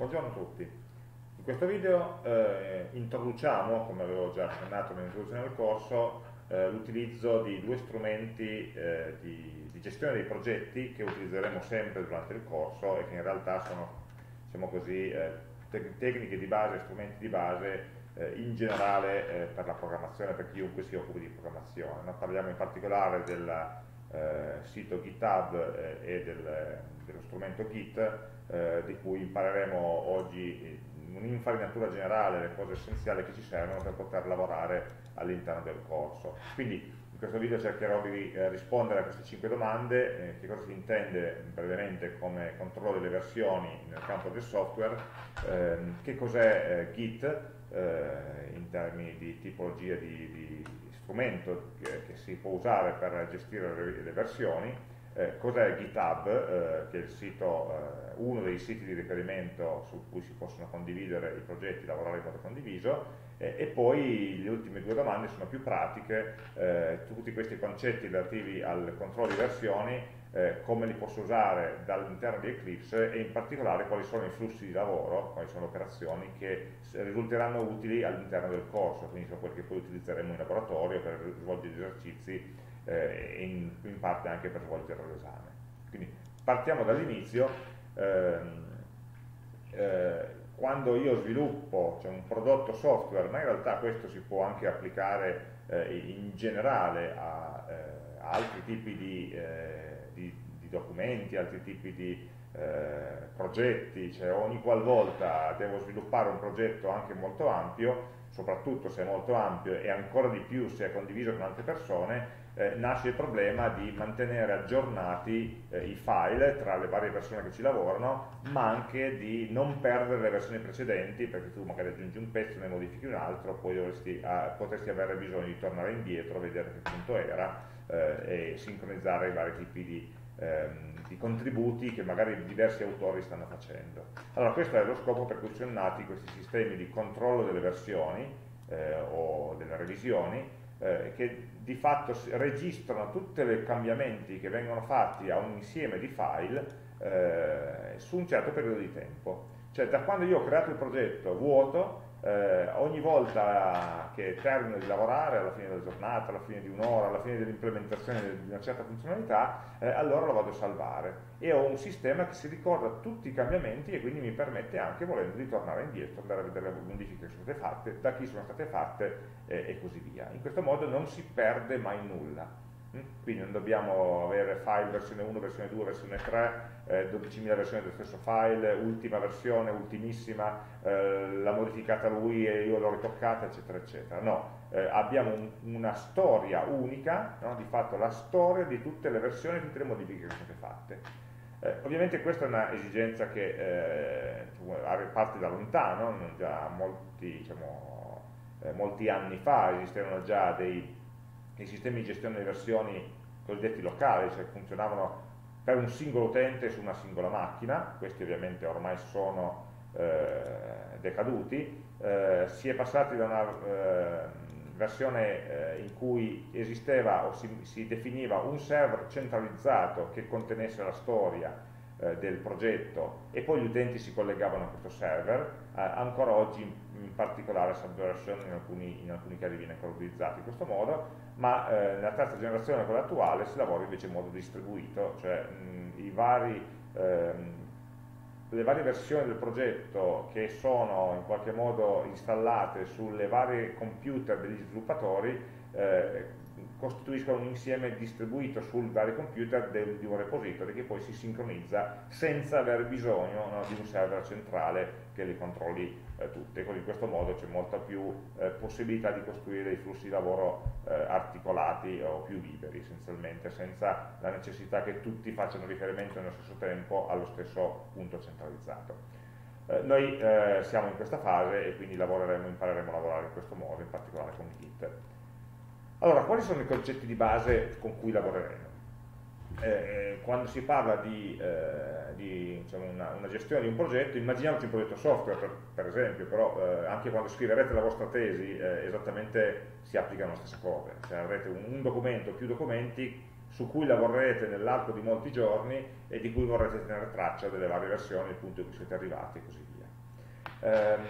Buongiorno a tutti. In questo video eh, introduciamo, come avevo già accennato nell'introduzione del corso, eh, l'utilizzo di due strumenti eh, di, di, gestione dei progetti che utilizzeremo sempre durante il corso e che in realtà sono diciamo così, eh, tec tecniche di base, strumenti di base eh, in generale eh, per la programmazione, per chiunque si occupi di programmazione. No? Parliamo in particolare del sito GitHub e del, dello strumento Git eh, di cui impareremo oggi un'infarinatura generale, le cose essenziali che ci servono per poter lavorare all'interno del corso. Quindi in questo video cercherò di eh, rispondere a queste cinque domande, eh, che cosa si intende brevemente come controllo delle versioni nel campo del software, ehm, che cos'è eh, Git eh, in termini di tipologia di, di strumento che, che, si può usare per gestire le, le versioni, eh, cos'è GitHub, eh, che è sito, eh, uno dei siti di riferimento su cui si possono condividere i progetti, lavorare in modo condiviso, e poi le ultime due domande sono più pratiche, eh, tutti questi concetti relativi al controllo di versioni, eh, come li posso usare dall'interno di Eclipse e in particolare quali sono i flussi di lavoro, quali sono le operazioni che risulteranno utili all'interno del corso, quindi sono quelli che poi utilizzeremo in laboratorio per svolgere gli esercizi eh, e in, in, parte anche per svolgere l'esame. Quindi partiamo dall'inizio, ehm, eh, quando io sviluppo cioè un prodotto software, ma in realtà questo si può anche applicare eh, in generale a, eh, altri tipi di, eh, documenti, altri tipi di eh, progetti, cioè ogni qualvolta devo sviluppare un progetto anche molto ampio, soprattutto se è molto ampio e ancora di più se è condiviso con altre persone, eh, nasce il problema di mantenere aggiornati eh, i file tra le varie persone che ci lavorano, ma anche di non perdere le versioni precedenti, perché tu magari aggiungi un pezzo, ne modifichi un altro, poi dovresti, ah, potresti avere bisogno di tornare indietro, vedere che punto era eh, e sincronizzare i vari tipi di, ehm, di contributi che magari diversi autori stanno facendo. Allora questo è lo scopo per cui sono nati questi sistemi di controllo delle versioni eh, o delle revisioni, eh, che di fatto registrano tutti i cambiamenti che vengono fatti a un insieme di file eh, su un certo periodo di tempo. Cioè da quando io ho creato il progetto vuoto eh, ogni volta che termino di lavorare, alla fine della giornata, alla fine di un'ora, alla fine dell'implementazione di una certa funzionalità, eh, allora lo vado a salvare. E ho un sistema che si ricorda tutti i cambiamenti e quindi mi permette anche, volendo, di tornare indietro, andare a vedere le modifiche che sono state fatte, da chi sono state fatte eh, e così via. In questo modo non si perde mai nulla. Mm? quindi non dobbiamo avere file versione 1, versione 2, versione 3, eh, 12.000 versioni del stesso file, ultima versione, ultimissima, eh, l'ha modificata lui e io l'ho ritoccata, eccetera, eccetera. No, eh, abbiamo un, una storia unica, no? di fatto la storia di tutte le versioni tutte le modifiche che sono state fatte. Eh, ovviamente questa è un'esigenza che eh, parte da lontano, già molti, diciamo, eh, molti anni fa esistevano già dei i sistemi di gestione delle versioni cosiddetti locali, cioè funzionavano per un singolo utente su una singola macchina, questi ovviamente ormai sono eh, decaduti, eh, si è passati da una eh, versione eh, in cui esisteva o si, si, definiva un server centralizzato che contenesse la storia eh, del progetto e poi gli utenti si collegavano a questo server, ancora oggi in, in particolare Subversion in alcuni, in alcuni casi viene ancora utilizzato in questo modo, ma eh, nella terza generazione, quella attuale, si lavora invece in modo distribuito, cioè mh, vari, ehm, le varie versioni del progetto che sono in qualche modo installate sulle varie computer degli sviluppatori eh, costituiscono un insieme distribuito sul vari computer del, di un repository che poi si sincronizza senza aver bisogno no, di un server centrale che li controlli eh, tutte, così in questo modo c'è molta più eh, possibilità di costruire dei flussi di lavoro eh, articolati o più liberi essenzialmente, senza la necessità che tutti facciano riferimento nello stesso tempo allo stesso punto centralizzato. Eh, noi eh, siamo in questa fase e quindi lavoreremo, impareremo a lavorare in questo modo, in particolare con Git. Allora, quali sono i concetti di base con cui lavoreremo? Eh, eh, quando si parla di, eh, di diciamo una, una, gestione di un progetto, immaginiamoci un progetto software per, per esempio, però eh, anche quando scriverete la vostra tesi eh, esattamente si applicano le stesse cose, cioè avrete un, un documento, più documenti su cui lavorerete nell'arco di molti giorni e di cui vorrete tenere traccia delle varie versioni, il punto in cui siete arrivati e così via. Ehm,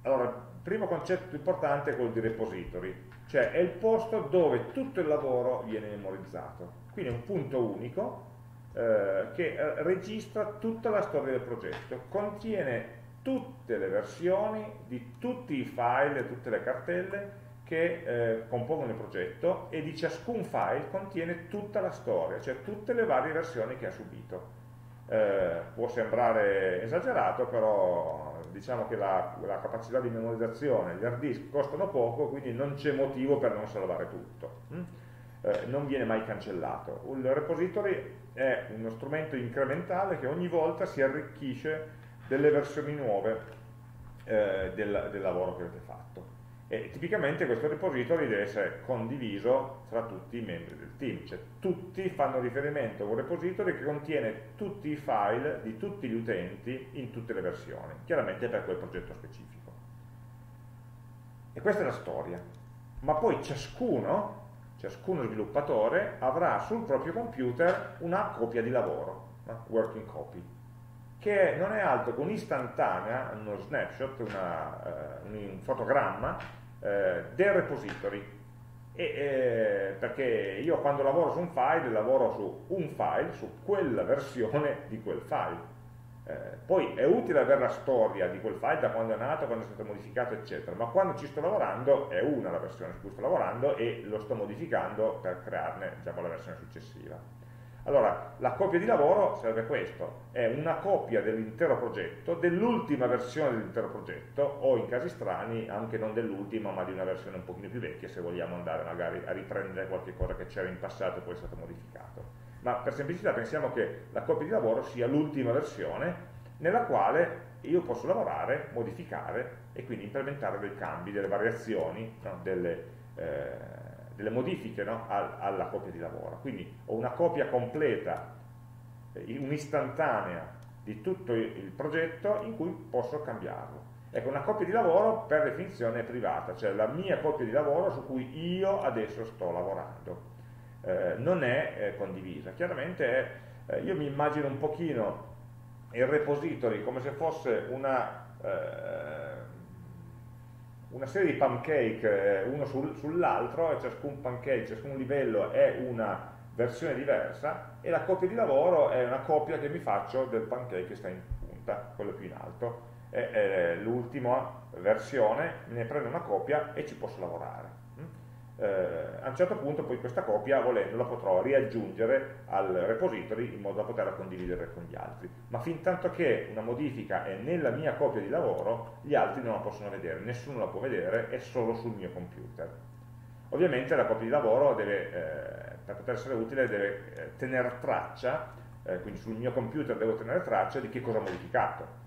allora, il primo concetto importante è quello di repository, cioè è il posto dove tutto il lavoro viene memorizzato. Quindi è un punto unico eh, che eh, registra tutta la storia del progetto, contiene tutte le versioni di tutti i file tutte le cartelle che eh, compongono il progetto e di ciascun file contiene tutta la storia, cioè tutte le varie versioni che ha subito. Eh, può sembrare esagerato, però diciamo che la, la, capacità di memorizzazione, gli hard disk costano poco, quindi non c'è motivo per non salvare tutto. Mm? Eh, non viene mai cancellato. Il repository è uno strumento incrementale che ogni volta si arricchisce delle versioni nuove eh, del, del lavoro che avete fatto. E tipicamente questo repository deve essere condiviso tra tutti i membri del team, cioè tutti fanno riferimento a un repository che contiene tutti i file di tutti gli utenti in tutte le versioni, chiaramente per quel progetto specifico. E questa è la storia. Ma poi ciascuno, ciascuno sviluppatore avrà sul proprio computer una copia di lavoro, una working copy, che non è altro che un'istantanea, uno snapshot, una, uh, un fotogramma uh, del repository. E, eh, perché io quando lavoro su un file, lavoro su un file, su quella versione di quel file. Eh, poi è utile avere la storia di quel file da quando è nato, quando è stato modificato, eccetera, ma quando ci sto lavorando è una la versione su cui sto lavorando e lo sto modificando per crearne diciamo, la versione successiva. Allora, la copia di lavoro serve a questo, è una copia dell'intero progetto, dell'ultima versione dell'intero progetto, o in casi strani anche non dell'ultima, ma di una versione un pochino più vecchia, se vogliamo andare magari a riprendere qualche cosa che c'era in passato e poi è stato modificato. Ma per semplicità pensiamo che la copia di lavoro sia l'ultima versione nella quale io posso lavorare, modificare e quindi implementare dei cambi, delle variazioni, no? delle... Eh, delle modifiche no? alla copia di lavoro. Quindi ho una copia completa, eh, un'istantanea di tutto il progetto in cui posso cambiarlo. Ecco, una copia di lavoro per definizione è privata, cioè la mia copia di lavoro su cui io adesso sto lavorando. Eh, non è eh, condivisa. Chiaramente eh, io mi immagino un pochino il repository come se fosse una eh, una serie di pancake eh, uno sul, sull'altro e ciascun pancake, ciascun livello è una versione diversa e la copia di lavoro è una copia che mi faccio del pancake che sta in punta, quello più in alto. È, l'ultima versione, ne prendo una copia e ci posso lavorare eh, a un certo punto poi questa copia, volendo, la potrò riaggiungere al repository in modo da poterla condividere con gli altri. Ma fin tanto che una modifica è nella mia copia di lavoro, gli altri non la possono vedere, nessuno la può vedere, è solo sul mio computer. Ovviamente la copia di lavoro deve, eh, per poter essere utile deve eh, tenere traccia, eh, quindi sul mio computer devo tenere traccia di che cosa ho modificato.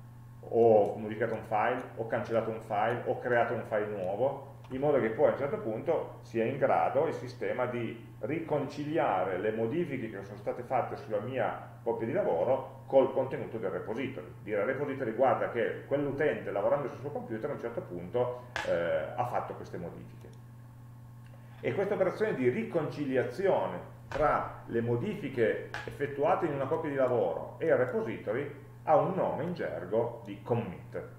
Ho modificato un file, ho cancellato un file, ho creato un file nuovo, in modo che poi a un certo punto sia in grado il sistema di riconciliare le modifiche che sono state fatte sulla mia copia di lavoro col contenuto del repository. Dire al repository guarda che quell'utente lavorando sul suo computer a un certo punto eh, ha fatto queste modifiche. E questa operazione di riconciliazione tra le modifiche effettuate in una copia di lavoro e il repository ha un nome in gergo di commit Mm?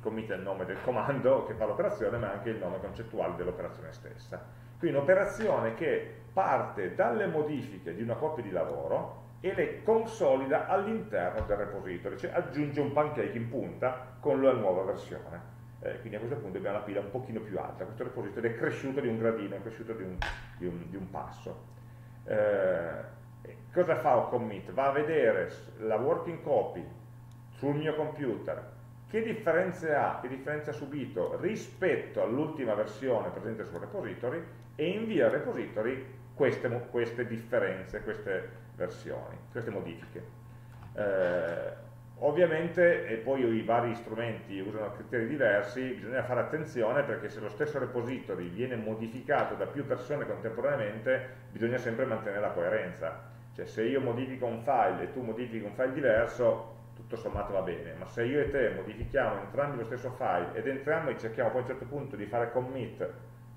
Commit è il nome del comando che fa l'operazione ma anche il nome concettuale dell'operazione stessa. Quindi un'operazione che parte dalle modifiche di una copia di lavoro e le consolida all'interno del repository cioè aggiunge un pancake in punta con la nuova versione. Eh, quindi a questo punto abbiamo la pila un pochino più alta. Questo repository è cresciuto di un gradino è cresciuto di un, di un, di un passo. Eh, cosa fa un commit? va a vedere la working copy sul mio computer che differenze ha, che differenze ha subito rispetto all'ultima versione presente sul repository e invia al repository queste, queste differenze, queste versioni, queste modifiche. Eh, ovviamente, e poi i vari strumenti usano criteri diversi, bisogna fare attenzione perché se lo stesso repository viene modificato da più persone contemporaneamente, bisogna sempre mantenere la coerenza. Cioè se io modifico un file e tu modifichi un file diverso, tutto sommato va bene, ma se io e te modifichiamo entrambi lo stesso file ed entrambi cerchiamo poi a un certo punto di fare commit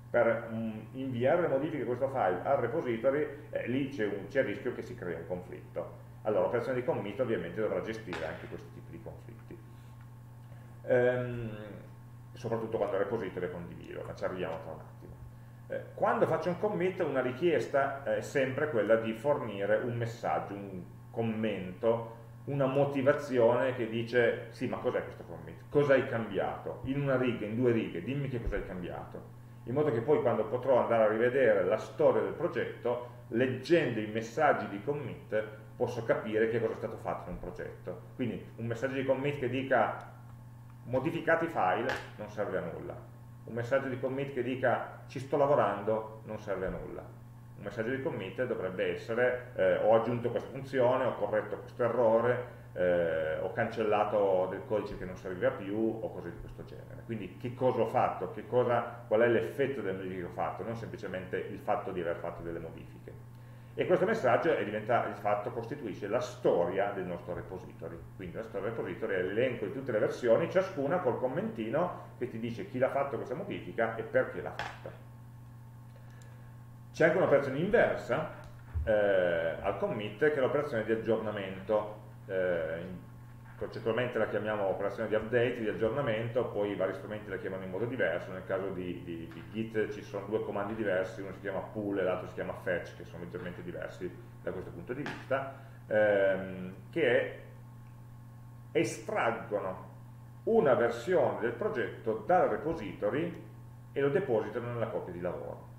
per um, inviare le modifiche di questo file al repository, eh, lì c'è il rischio che si crei un conflitto. Allora l'operazione di commit ovviamente dovrà gestire anche questi tipi di conflitti. ehm, soprattutto quando il repository è condiviso, ma ci arriviamo tra un attimo. Eh, quando faccio un commit una richiesta è sempre quella di fornire un messaggio, un commento, una motivazione che dice sì ma cos'è questo commit, cosa hai cambiato, in una riga, in due righe, dimmi che cosa hai cambiato, in modo che poi quando potrò andare a rivedere la storia del progetto, leggendo i messaggi di commit posso capire che cosa è stato fatto in un progetto. Quindi un messaggio di commit che dica modificati i file non serve a nulla, un messaggio di commit che dica ci sto lavorando non serve a nulla un messaggio di commit dovrebbe essere eh, ho aggiunto questa funzione, ho corretto questo errore, eh, ho cancellato del codice che non serviva più o cose di questo genere. Quindi che cosa ho fatto, cosa, qual è l'effetto delle modifiche che ho fatto, non semplicemente il fatto di aver fatto delle modifiche. E questo messaggio diventa, di fatto costituisce la storia del nostro repository. Quindi la storia del repository è l'elenco di tutte le versioni, ciascuna col commentino che ti dice chi l'ha fatto questa modifica e perché l'ha fatta. C'è anche un'operazione inversa eh, al commit che è l'operazione di aggiornamento. Eh, concettualmente la chiamiamo operazione di update, di aggiornamento, poi i vari strumenti la chiamano in modo diverso, nel caso di, di, di Git ci sono due comandi diversi, uno si chiama pull e l'altro si chiama fetch, che sono leggermente diversi da questo punto di vista, ehm, che estraggono una versione del progetto dal repository e lo depositano nella copia di lavoro.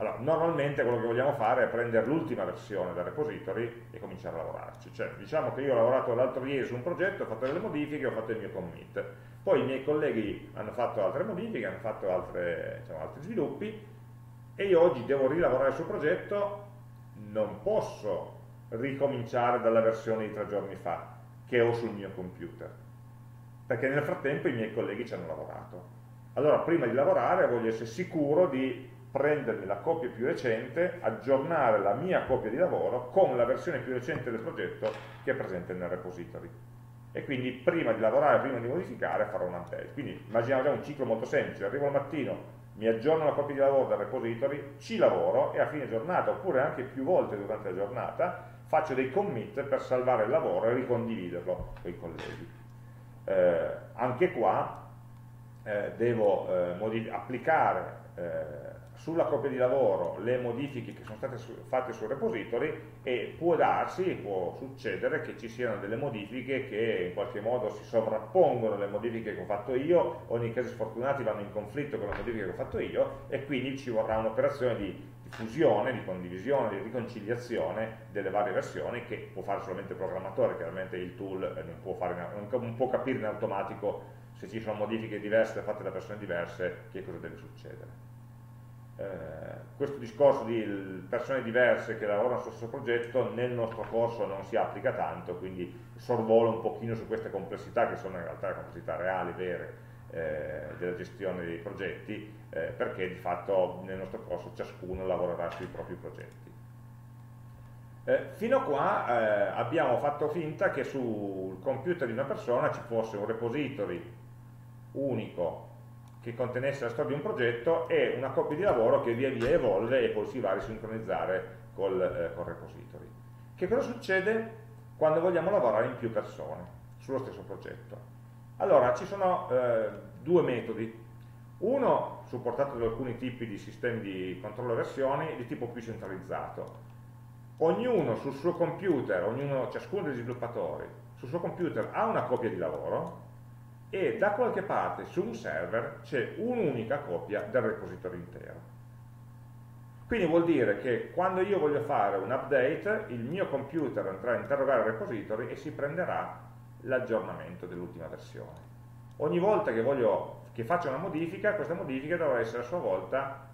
Allora, normalmente quello che vogliamo fare è prendere l'ultima versione del repository e cominciare a lavorarci. Cioè, diciamo che io ho lavorato l'altro ieri su un progetto, ho fatto delle modifiche, ho fatto il mio commit. Poi i miei colleghi hanno fatto altre modifiche, hanno fatto altre, diciamo, altri sviluppi e io oggi devo rilavorare sul progetto, non posso ricominciare dalla versione di tre giorni fa che ho sul mio computer, perché nel frattempo i miei colleghi ci hanno lavorato. Allora, prima di lavorare voglio essere sicuro di prendermi la copia più recente, aggiornare la mia copia di lavoro con la versione più recente del progetto che è presente nel repository. E quindi prima di lavorare, prima di modificare, farò un update. Quindi immaginiamo già un ciclo molto semplice, arrivo al mattino, mi aggiorno la copia di lavoro dal repository, ci lavoro e a fine giornata, oppure anche più volte durante la giornata, faccio dei commit per salvare il lavoro e ricondividerlo con i colleghi. Eh, anche qua eh, devo eh, applicare eh, sulla copia di lavoro le modifiche che sono state fatte sul repository e può darsi, può succedere che ci siano delle modifiche che in qualche modo si sovrappongono alle modifiche che ho fatto io o nei casi sfortunati vanno in conflitto con le modifiche che ho fatto io e quindi ci vorrà un'operazione di fusione, di condivisione, di riconciliazione delle varie versioni che può fare solamente il programmatore, chiaramente il tool eh, non può, fare, non può capire in automatico se ci sono modifiche diverse fatte da persone diverse che cosa deve succedere. Eh, questo discorso di persone diverse che lavorano sullo stesso progetto nel nostro corso non si applica tanto, quindi sorvolo un pochino su queste complessità che sono in realtà le complessità reali, vere, eh, della gestione dei progetti, eh, perché di fatto nel nostro corso ciascuno lavorerà sui propri progetti. Eh, fino a qua eh, abbiamo fatto finta che sul computer di una persona ci fosse un repository unico che contenesse la storia di un progetto e una copia di lavoro che via via evolve e poi si va a risincronizzare col, eh, col repository. Che cosa succede quando vogliamo lavorare in più persone sullo stesso progetto? Allora, ci sono eh, due metodi. Uno, supportato da alcuni tipi di sistemi di controllo versioni, di tipo più centralizzato. Ognuno sul suo computer, ognuno, ciascuno degli sviluppatori, sul suo computer ha una copia di lavoro e da qualche parte su un server c'è un'unica copia del repository intero. Quindi vuol dire che quando io voglio fare un update, il mio computer andrà a interrogare il repository e si prenderà l'aggiornamento dell'ultima versione. Ogni volta che voglio che faccia una modifica, questa modifica dovrà essere a sua volta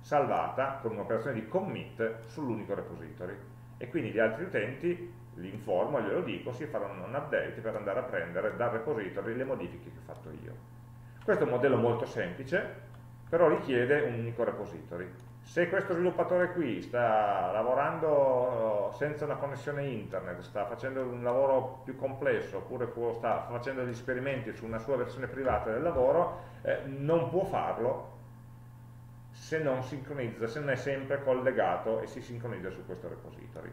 salvata con un'operazione di commit sull'unico repository e quindi gli altri utenti li informo, glielo dico, si faranno un update per andare a prendere dal repository le modifiche che ho fatto io. Questo è un modello molto semplice, però richiede un unico repository. Se questo sviluppatore qui sta lavorando senza una connessione internet, sta facendo un lavoro più complesso, oppure sta facendo degli esperimenti su una sua versione privata del lavoro, eh, non può farlo se non sincronizza, se non è sempre collegato e si sincronizza su questo repository.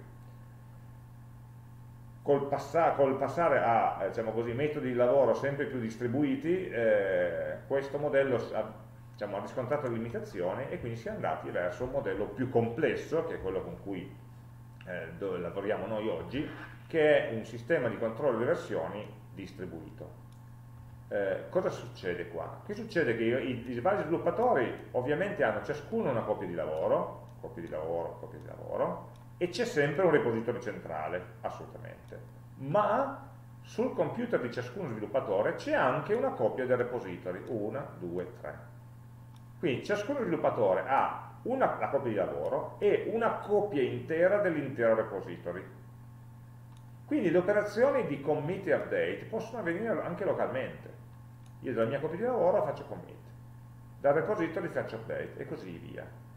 Col, passa col passare a diciamo così, metodi di lavoro sempre più distribuiti, eh, questo modello ha, diciamo, ha, riscontrato limitazioni e quindi si è andati verso un modello più complesso, che è quello con cui eh, lavoriamo noi oggi, che è un sistema di controllo delle versioni distribuito. Eh, cosa succede qua? Qui succede che i, i, vari sviluppatori ovviamente hanno ciascuno una copia di lavoro, copia di lavoro, copia di lavoro, e c'è sempre un repository centrale, assolutamente. Ma sul computer di ciascuno sviluppatore c'è anche una copia del repository, una, due, tre. Quindi ciascuno sviluppatore ha una, la copia di lavoro e una copia intera dell'intero repository. Quindi le operazioni di commit e update possono avvenire anche localmente. Io dalla mia copia di lavoro faccio commit, dal repository faccio update e così via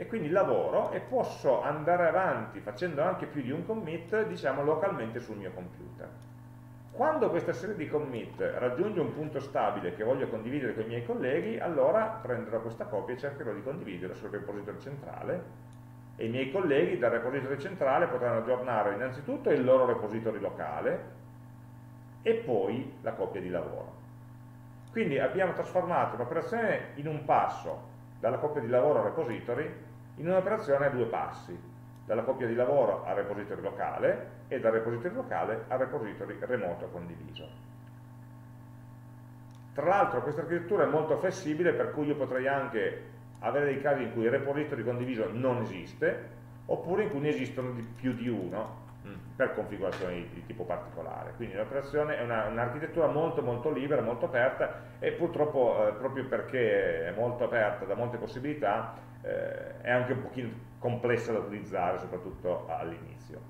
e quindi lavoro e posso andare avanti facendo anche più di un commit, diciamo, localmente sul mio computer. Quando questa serie di commit raggiunge un punto stabile che voglio condividere con i miei colleghi, allora prenderò questa copia e cercherò di condividerla sul repository centrale e i miei colleghi dal repository centrale potranno aggiornare innanzitutto il loro repository locale e poi la copia di lavoro. Quindi abbiamo trasformato un'operazione in un passo dalla copia di lavoro al repository in un'operazione a due passi, dalla coppia di lavoro al repository locale e dal repository locale al repository remoto condiviso. Tra l'altro questa architettura è molto flessibile per cui io potrei anche avere dei casi in cui il repository condiviso non esiste oppure in cui ne esistono di più di uno mm, per configurazioni di tipo particolare. Quindi l'operazione è un'architettura un molto molto libera, molto aperta e purtroppo eh, proprio perché è molto aperta da molte possibilità eh, è anche un pochino complessa da utilizzare, soprattutto all'inizio.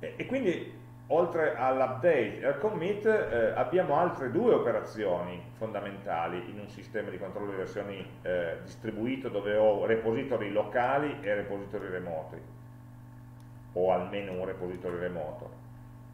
E, e, quindi oltre all'update e al commit eh, abbiamo altre due operazioni fondamentali in un sistema di controllo di versioni eh, distribuito dove ho repository locali e repository remoti o almeno un repository remoto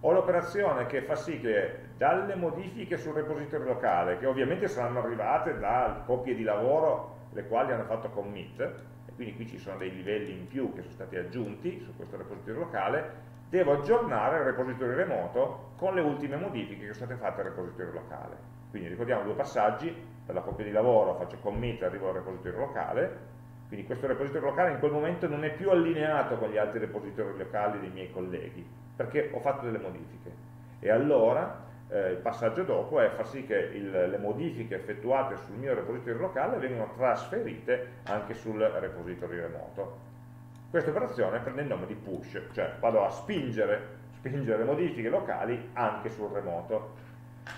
ho l'operazione che fa sì che dalle modifiche sul repository locale che ovviamente saranno arrivate da copie di lavoro le quali hanno fatto commit, e quindi qui ci sono dei livelli in più che sono stati aggiunti su questo repository locale, devo aggiornare il repository remoto con le ultime modifiche che sono state fatte al repository locale. Quindi ricordiamo due passaggi, per la copia di lavoro faccio commit e arrivo al repository locale, quindi questo repository locale in quel momento non è più allineato con gli altri repository locali dei miei colleghi, perché ho fatto delle modifiche. E allora eh, il passaggio dopo è far sì che il, le modifiche effettuate sul mio repository locale vengano trasferite anche sul repository remoto. Questa operazione prende il nome di push, cioè vado a spingere, spingere modifiche locali anche sul remoto.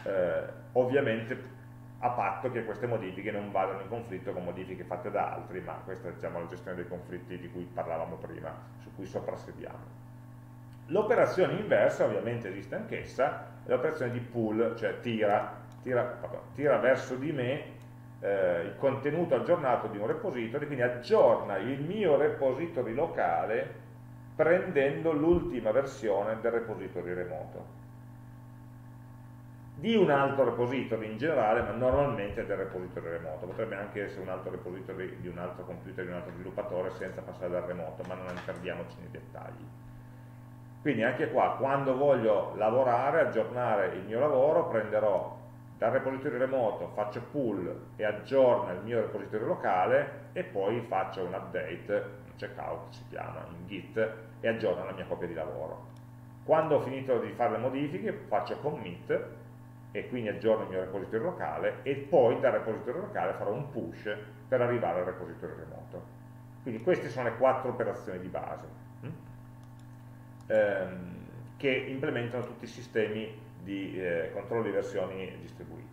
Eh, ovviamente a patto che queste modifiche non vadano in conflitto con modifiche fatte da altri, ma questa diciamo, è la gestione dei conflitti di cui parlavamo prima, su cui soprassediamo. L'operazione inversa ovviamente esiste anch'essa, è l'operazione di pull, cioè tira, tira, tira verso di me eh, il contenuto aggiornato di un repository, quindi aggiorna il mio repository locale prendendo l'ultima versione del repository remoto di un altro repository in generale, ma normalmente del repository remoto, potrebbe anche essere un altro repository di un altro computer, di un altro sviluppatore senza passare dal remoto, ma non perdiamoci nei dettagli. Quindi anche qua, quando voglio lavorare, aggiornare il mio lavoro, prenderò dal repository remoto, faccio pull e aggiorno il mio repository locale e poi faccio un update, un checkout si chiama, in git e aggiorno la mia copia di lavoro. Quando ho finito di fare le modifiche faccio commit e quindi aggiorno il mio repository locale e poi dal repository locale farò un push per arrivare al repository remoto. Quindi queste sono le quattro operazioni di base ehm, che implementano tutti i sistemi di eh, controllo di versioni distribuito.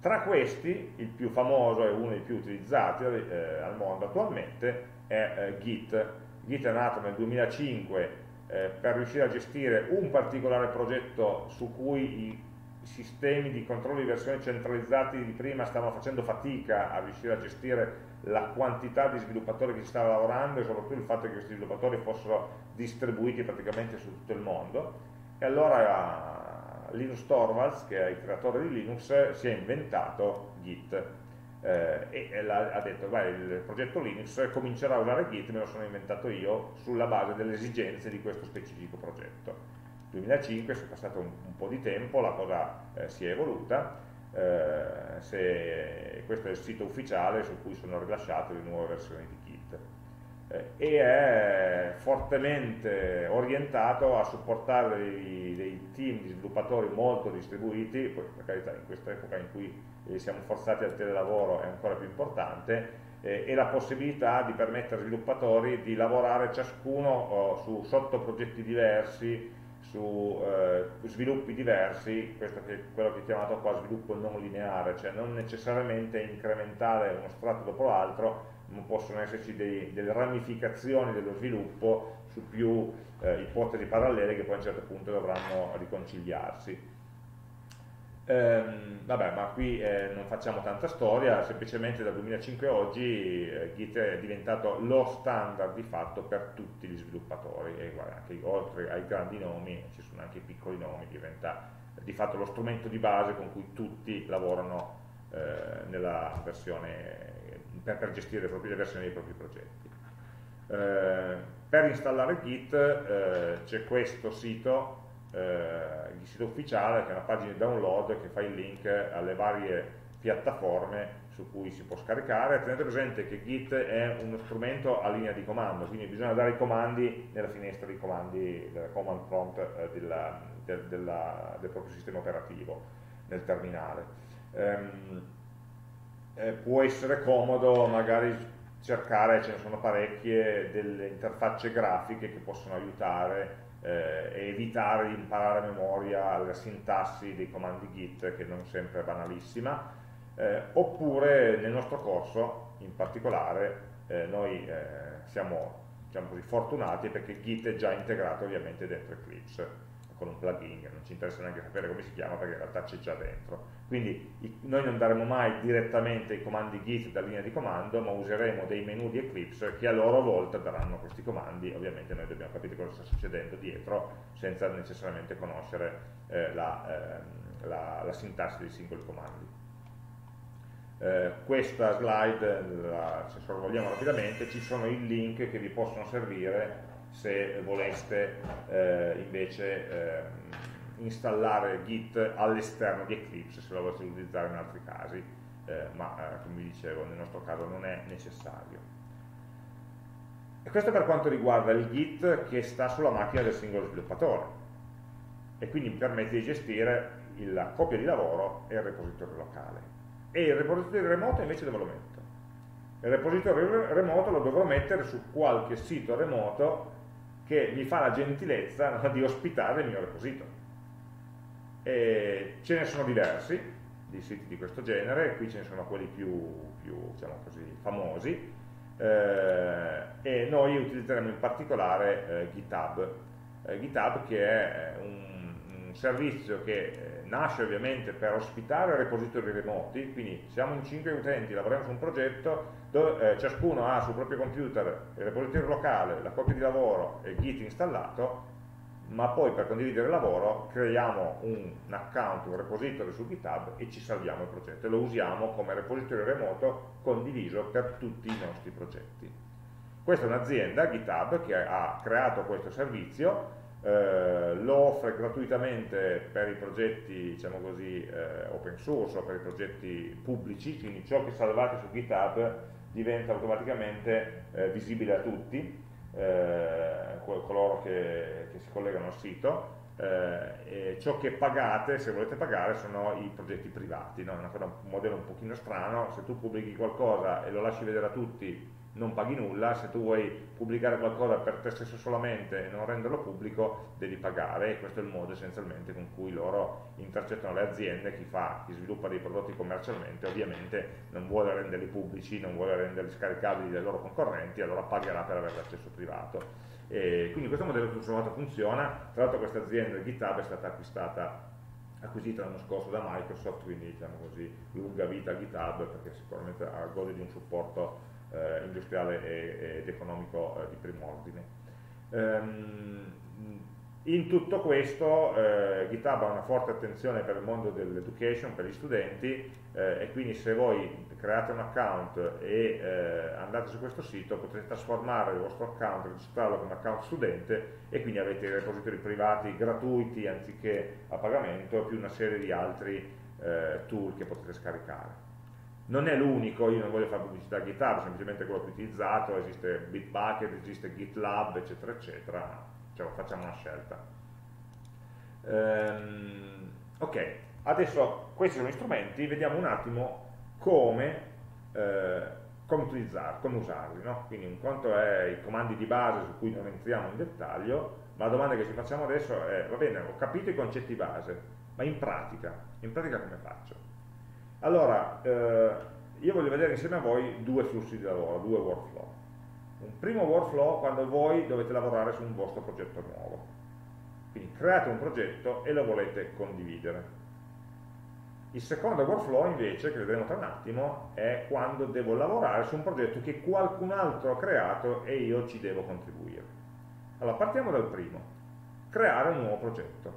Tra questi, il più famoso e uno dei più utilizzati eh, al mondo attualmente è eh, Git. Git è nato nel 2005 eh, per riuscire a gestire un particolare progetto su cui i sistemi di controllo di versioni centralizzati di prima stavano facendo fatica a riuscire a gestire la quantità di sviluppatori che ci stava lavorando e soprattutto il fatto che questi sviluppatori fossero distribuiti praticamente su tutto il mondo. E allora Linus Torvalds che è il creatore di Linux si è inventato Git eh, e ha detto beh, il progetto Linux comincerà a usare Git me lo sono inventato io sulla base delle esigenze di questo specifico progetto. 2005, è passato un, un, po' di tempo, la cosa eh, si è evoluta, eh, se, questo è il sito ufficiale su cui sono rilasciate le nuove versioni di Git eh, e è fortemente orientato a supportare dei, dei, team di sviluppatori molto distribuiti, poi per carità in questa epoca in cui eh, siamo forzati al telelavoro è ancora più importante, e la possibilità di permettere ai sviluppatori di lavorare ciascuno oh, su sottoprogetti diversi, su eh, sviluppi diversi, questo che quello che è chiamato qua sviluppo non lineare, cioè non necessariamente incrementare uno strato dopo l'altro, ma possono esserci dei, delle ramificazioni dello sviluppo su più eh, ipotesi parallele che poi a un certo punto dovranno riconciliarsi. Ehm, vabbè, ma qui eh, non facciamo tanta storia, semplicemente dal 2005 a oggi eh, Git è diventato lo standard di fatto per tutti gli sviluppatori e guarda, anche oltre ai grandi nomi ci sono anche i piccoli nomi, diventa di fatto lo strumento di base con cui tutti lavorano eh, nella versione, per, per, gestire le proprie versioni dei propri progetti. Eh, per installare Git eh, c'è questo sito eh, il sito ufficiale che è una pagina di download che fa il link alle varie piattaforme su cui si può scaricare. Tenete presente che Git è uno strumento a linea di comando, quindi bisogna dare i comandi nella finestra di comandi del command prompt eh, della, del, della, del, proprio sistema operativo, nel terminale. Um, eh, può essere comodo magari cercare, ce ne sono parecchie, delle interfacce grafiche che possono aiutare eh, e evitare di imparare a memoria la sintassi dei comandi git che non sempre è banalissima. Eh, oppure nel nostro corso in particolare eh, noi eh, siamo diciamo così, fortunati perché git è già integrato ovviamente dentro Eclipse con un plugin, non ci interessa neanche sapere come si chiama perché in realtà c'è già dentro. Quindi i, noi non daremo mai direttamente i comandi git da linea di comando, ma useremo dei menu di Eclipse che a loro volta daranno questi comandi, ovviamente noi dobbiamo capire cosa sta succedendo dietro senza necessariamente conoscere eh, la, eh, la, la, sintassi dei singoli comandi. Eh, questa slide, la, se sorvoliamo rapidamente, ci sono i link che vi possono servire se voleste eh, invece eh, installare Git all'esterno di Eclipse, se lo voleste utilizzare in altri casi, eh, ma eh, come vi dicevo nel nostro caso non è necessario. E questo per quanto riguarda il Git che sta sulla macchina del singolo sviluppatore e quindi mi permette di gestire la copia di lavoro e il repositorio locale. E il repositorio remoto invece dove lo metto? Il repositorio remoto lo dovrò mettere su qualche sito remoto che mi fa la gentilezza di ospitare il mio repository. E ce ne sono diversi di siti di questo genere, qui ce ne sono quelli più, più diciamo così, famosi, eh, e noi utilizzeremo in particolare eh, GitHub, eh, GitHub che è un, servizio che eh, nasce ovviamente per ospitare repository remoti, quindi siamo in 5 utenti, lavoriamo su un progetto dove eh, ciascuno ha sul proprio computer il repository locale, la copia di lavoro e Git installato, ma poi per condividere il lavoro creiamo un, un account, un repository su GitHub e ci salviamo il progetto e lo usiamo come repository remoto condiviso per tutti i nostri progetti. Questa è un'azienda, GitHub, che ha creato questo servizio eh, lo offre gratuitamente per i progetti diciamo così, eh, open source o per i progetti pubblici, quindi ciò che salvate su GitHub diventa automaticamente eh, visibile a tutti, eh, coloro che, che, si collegano al sito, eh, ciò che pagate, se volete pagare, sono i progetti privati, no? è un modello un pochino strano, se tu pubblichi qualcosa e lo lasci vedere a tutti non paghi nulla, se tu vuoi pubblicare qualcosa per te stesso solamente e non renderlo pubblico devi pagare e questo è il modo essenzialmente con cui loro intercettano le aziende, chi fa, chi sviluppa dei prodotti commercialmente ovviamente non vuole renderli pubblici, non vuole renderli scaricabili dai loro concorrenti, allora pagherà per avere l'accesso privato. E quindi questo modello tutto sommato funziona, tra l'altro questa azienda GitHub è stata acquistata acquisita l'anno scorso da Microsoft, quindi diciamo così lunga vita GitHub perché sicuramente gode di un supporto eh, industriale ed economico eh, di primo ordine. Ehm, In tutto questo eh, GitHub ha una forte attenzione per il mondo dell'education, per gli studenti eh, e quindi se voi create un account e eh, andate su questo sito potete trasformare il vostro account, registrarlo come account studente e quindi avete repository privati gratuiti anziché a pagamento più una serie di altri eh, tool che potete scaricare. Non è l'unico, io non voglio fare pubblicità a GitHub, semplicemente quello più utilizzato, esiste Bitbucket, esiste GitLab, eccetera, eccetera, cioè, facciamo una scelta. Ehm, ok, adesso questi sono gli strumenti, vediamo un attimo come, eh, come utilizzarli, come usarli. No? Quindi un conto è i comandi di base su cui non entriamo in dettaglio, ma la domanda che ci facciamo adesso è, va bene, ho capito i concetti base, ma in pratica, in pratica come faccio? Allora, eh, io voglio vedere insieme a voi due flussi di lavoro, due workflow. Un primo workflow quando voi dovete lavorare su un vostro progetto nuovo. Quindi create un progetto e lo volete condividere. Il secondo workflow invece, che vedremo tra un attimo, è quando devo lavorare su un progetto che qualcun altro ha creato e io ci devo contribuire. Allora, partiamo dal primo. Creare un nuovo progetto.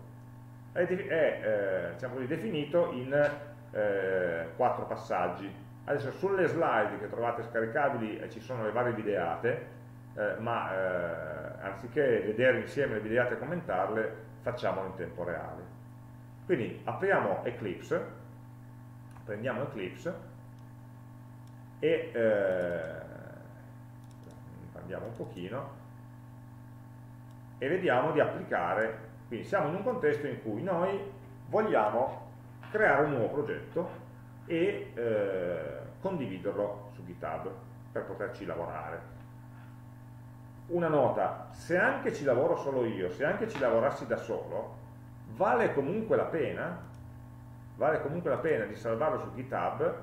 È, è eh, diciamo definito in eh, quattro passaggi Adesso sulle slide che trovate scaricabili eh, ci sono le varie videate, eh, ma eh, anziché vedere insieme le videate e commentarle, facciamolo in tempo reale. Quindi apriamo Eclipse, prendiamo Eclipse e eh, andiamo un pochino e vediamo di applicare, quindi siamo in un contesto in cui noi vogliamo creare un nuovo progetto e eh, condividerlo su GitHub per poterci lavorare. Una nota, se anche ci lavoro solo io, se anche ci lavorassi da solo, vale comunque la pena, vale comunque la pena di salvarlo su GitHub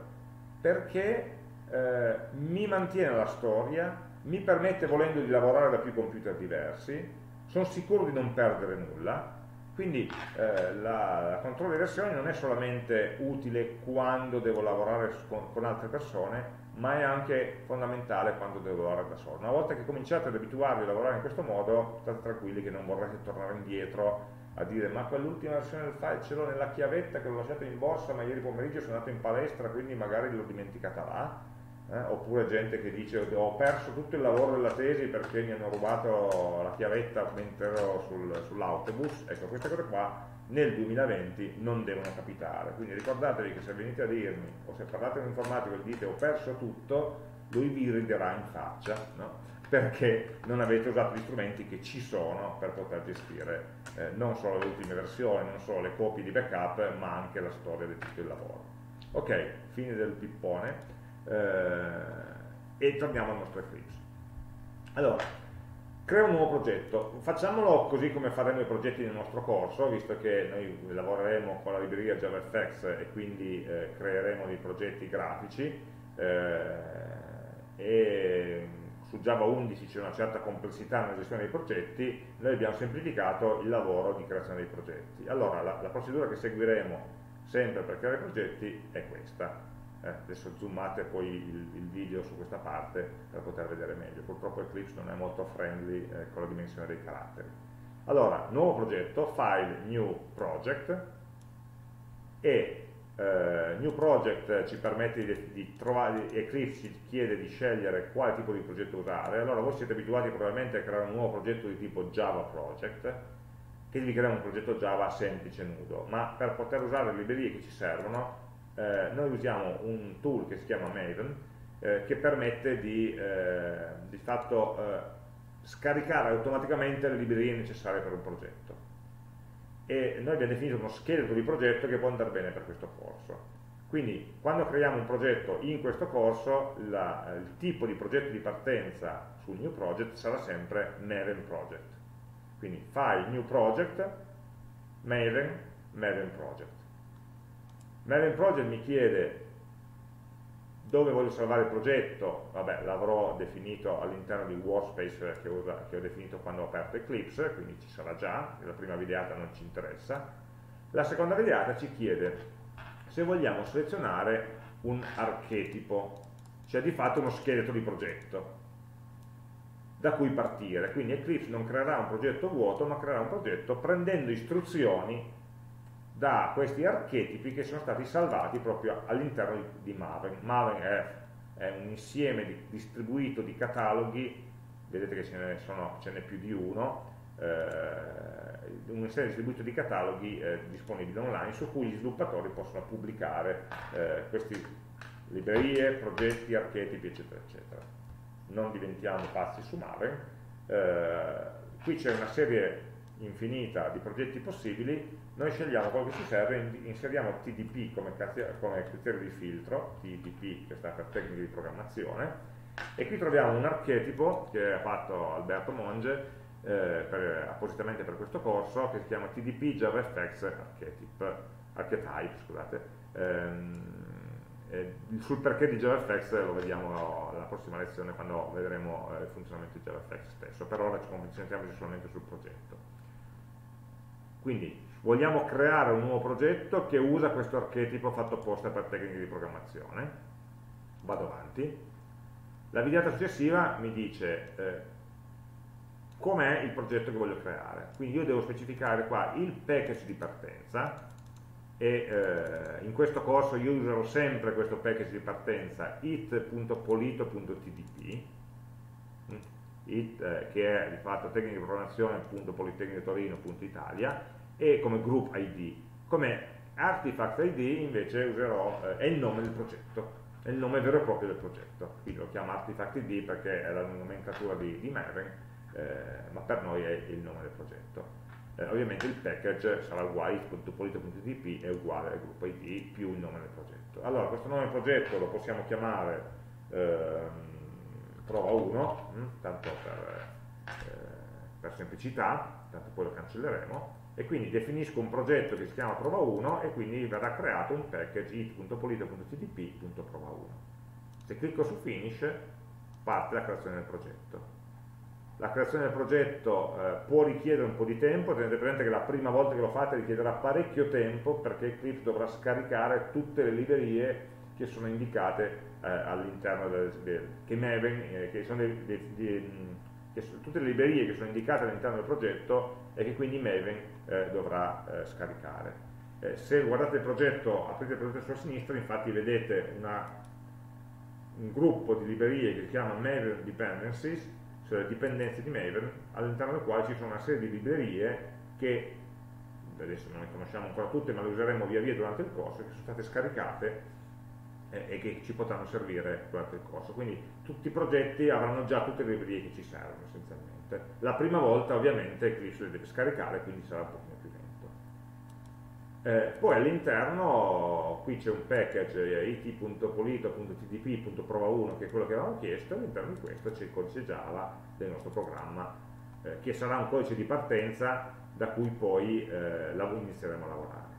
perché eh, mi mantiene la storia, mi permette volendo di lavorare da più computer diversi, sono sicuro di non perdere nulla quindi eh, la, la controllo di versioni non è solamente utile quando devo lavorare con, con, altre persone, ma è anche fondamentale quando devo lavorare da solo. Una volta che cominciate ad abituarvi a lavorare in questo modo, state tranquilli che non vorrete tornare indietro a dire ma quell'ultima versione del file ce l'ho nella chiavetta che l'ho lasciato in borsa, ma ieri pomeriggio sono andato in palestra, quindi magari l'ho dimenticata là eh? oppure gente che dice ho perso tutto il lavoro della tesi perché mi hanno rubato la chiavetta mentre ero sul, sull'autobus, ecco queste cose qua nel 2020 non devono capitare, quindi ricordatevi che se venite a dirmi o se parlate con un informatico e dite ho perso tutto, lui vi riderà in faccia, no? perché non avete usato gli strumenti che ci sono per poter gestire eh, non solo le ultime versioni, non solo le copie di backup, ma anche la storia di tutto il lavoro. Ok, fine del pippone e torniamo al nostro Eclipse. Allora, creo un nuovo progetto, facciamolo così come faremo i progetti nel nostro corso, visto che noi lavoreremo con la libreria JavaFX e quindi eh, creeremo dei progetti grafici eh, su Java 11 c'è una certa complessità nella gestione dei progetti, noi abbiamo semplificato il lavoro di creazione dei progetti. Allora, la, la procedura che seguiremo sempre per creare progetti è questa eh, adesso zoomate poi il, il, video su questa parte per poter vedere meglio, purtroppo Eclipse non è molto friendly eh, con la dimensione dei caratteri. Allora, nuovo progetto, file, new project. E eh, new project ci permette di, di, trovare, Eclipse ci chiede di scegliere quale tipo di progetto usare, allora voi siete abituati probabilmente a creare un nuovo progetto di tipo Java Project, che vi crea un progetto Java semplice nudo, ma per poter usare le librerie che ci servono eh, noi usiamo un tool che si chiama Maven eh, che permette di, eh, di fatto eh, scaricare automaticamente le librerie necessarie per un progetto. E noi abbiamo definito uno scheletro di progetto che può andare bene per questo corso. Quindi quando creiamo un progetto in questo corso la, il tipo di progetto di partenza sul new project sarà sempre Maven project. Quindi file new project Maven Maven project Maven Project mi chiede dove voglio salvare il progetto, vabbè, l'avrò definito all'interno di workspace che, usa, che, ho definito quando ho aperto Eclipse, quindi ci sarà già, la prima videata non ci interessa. La seconda videata ci chiede se vogliamo selezionare un archetipo, cioè di fatto uno scheletro di progetto. da cui partire. Quindi Eclipse non creerà un progetto vuoto, ma creerà un progetto prendendo istruzioni da questi archetipi che sono stati salvati proprio all'interno di Maven. Maven è, è, un insieme di, distribuito di cataloghi, vedete che ce n'è più di uno, eh, un insieme distribuito di cataloghi eh, disponibili online su cui gli sviluppatori possono pubblicare eh, queste librerie, progetti, archetipi, eccetera, eccetera. Non diventiamo pazzi su Maven. Eh, qui c'è una serie infinita di progetti possibili, noi scegliamo quello che ci serve, inseriamo TDP come, come criterio di filtro, TDP che sta per tecniche di programmazione, e qui troviamo un archetipo che ha fatto Alberto Monge eh, per, appositamente per questo corso che si chiama TDP JavaFX Archetype, Archetype scusate. Ehm, sul perché di JavaFX lo vediamo alla prossima lezione quando vedremo eh, il funzionamento di JavaFX stesso, per ora ci concentriamo solamente sul progetto. Quindi vogliamo creare un nuovo progetto che usa questo archetipo fatto apposta per tecniche di programmazione. Vado avanti. La videata successiva mi dice eh, com'è il progetto che voglio creare. Quindi io devo specificare qua il package di partenza e eh, in questo corso io userò sempre questo package di partenza it.polito.tdp it, eh, che è di fatto tecnica di programmazione.politecnicotorino.italia e come group ID. Come artifact ID invece userò, eh, è il nome del progetto, è il nome vero e proprio del progetto, quindi lo chiamo artifact ID perché è la nomenclatura di, di Maven, eh, ma per noi è il nome del progetto. Eh, ovviamente il package sarà uguale, it.polito.tp è uguale al gruppo ID più il nome del progetto. Allora, questo nome del progetto lo possiamo chiamare ehm, prova 1, hm, tanto per, eh, per semplicità, tanto poi lo cancelleremo, e quindi definisco un progetto che si chiama prova 1 e quindi verrà creato un package it.polito.tdp.prova1. Se clicco su finish parte la creazione del progetto. La creazione del progetto eh, può richiedere un po' di tempo, tenete presente che la prima volta che lo fate richiederà parecchio tempo perché Eclipse dovrà scaricare tutte le librerie che sono indicate eh, all'interno del, del, che Maven, eh, che sono dei, dei, dei, che sono, tutte le librerie che sono indicate all'interno del progetto e che quindi Maven eh, dovrà eh, scaricare. Eh, se guardate il progetto, aprite il progetto sulla sinistra, infatti vedete una, un gruppo di librerie che si chiama Maven Dependencies, cioè le dipendenze di Maven, all'interno del quale ci sono una serie di librerie che, adesso non le conosciamo ancora tutte, ma le useremo via via durante il corso, che sono state scaricate eh, e che ci potranno servire durante il corso. Quindi tutti i progetti avranno già tutte le librerie che ci servono essenzialmente. La prima volta ovviamente Eclipse le deve scaricare, quindi sarà un pochino più lento. Eh, poi all'interno qui c'è un package eh, it.polito.tdp.prova1 che è quello che avevamo chiesto, all'interno di questo c'è il codice Java del nostro programma, eh, che sarà un codice di partenza da cui poi eh, inizieremo a lavorare.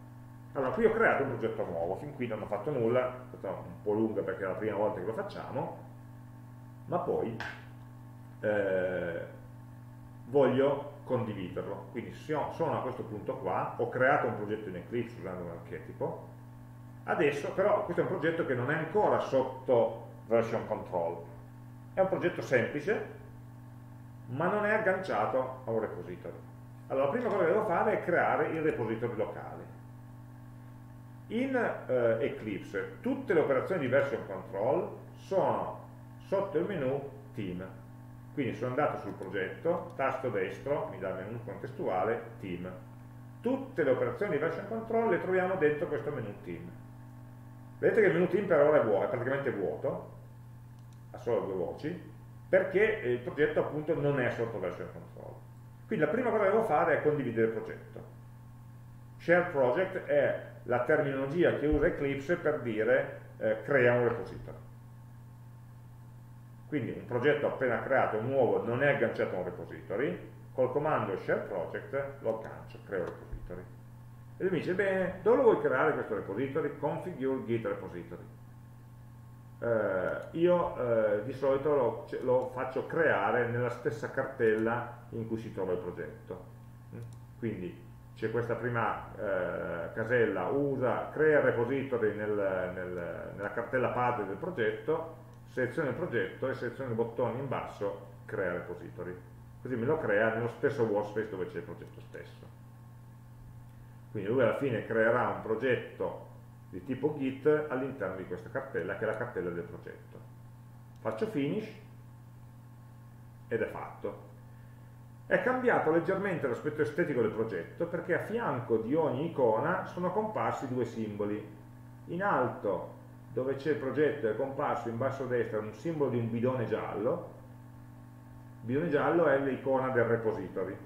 Allora, qui ho creato un progetto nuovo, fin qui non ho fatto nulla, è stata un po' lunga perché è la prima volta che lo facciamo, ma poi eh, voglio condividerlo. Quindi sono a questo punto qua, ho creato un progetto in Eclipse usando un archetipo, adesso però questo è un progetto che non è ancora sotto version control, è un progetto semplice, ma non è agganciato a un repository. Allora, la prima cosa che devo fare è creare il repository locale. In eh, Eclipse tutte le operazioni di version control sono sotto il menu team. Quindi sono andato sul progetto, tasto destro, mi dà il menu contestuale, team. Tutte le operazioni di version control le troviamo dentro questo menu team. Vedete che il menu team per ora è, vuoto, è praticamente vuoto, ha solo due voci, perché il progetto appunto non è sotto version control. Quindi la prima cosa che devo fare è condividere il progetto. Share project è la terminologia che usa Eclipse per dire eh, crea un repository. Quindi un progetto appena creato, nuovo, non è agganciato a un repository, col comando share project lo aggancio, creo repository. E lui mi dice, bene, dove vuoi creare questo repository? Configure git repository. Eh, io eh, di solito lo, lo, faccio creare nella stessa cartella in cui si trova il progetto. Quindi c'è questa prima eh, casella, usa, crea il repository nel, nel, nella cartella padre del progetto, seleziona il progetto e seleziona i bottoni in basso crea repository, così me lo crea nello stesso workspace dove c'è il progetto stesso. Quindi lui alla fine creerà un progetto di tipo Git all'interno di questa cartella, che è la cartella del progetto. Faccio finish ed è fatto. È cambiato leggermente l'aspetto estetico del progetto perché a fianco di ogni icona sono comparsi due simboli. In alto, dove c'è il progetto, è comparso in basso a destra un simbolo di un bidone giallo. Il bidone giallo è l'icona del repository.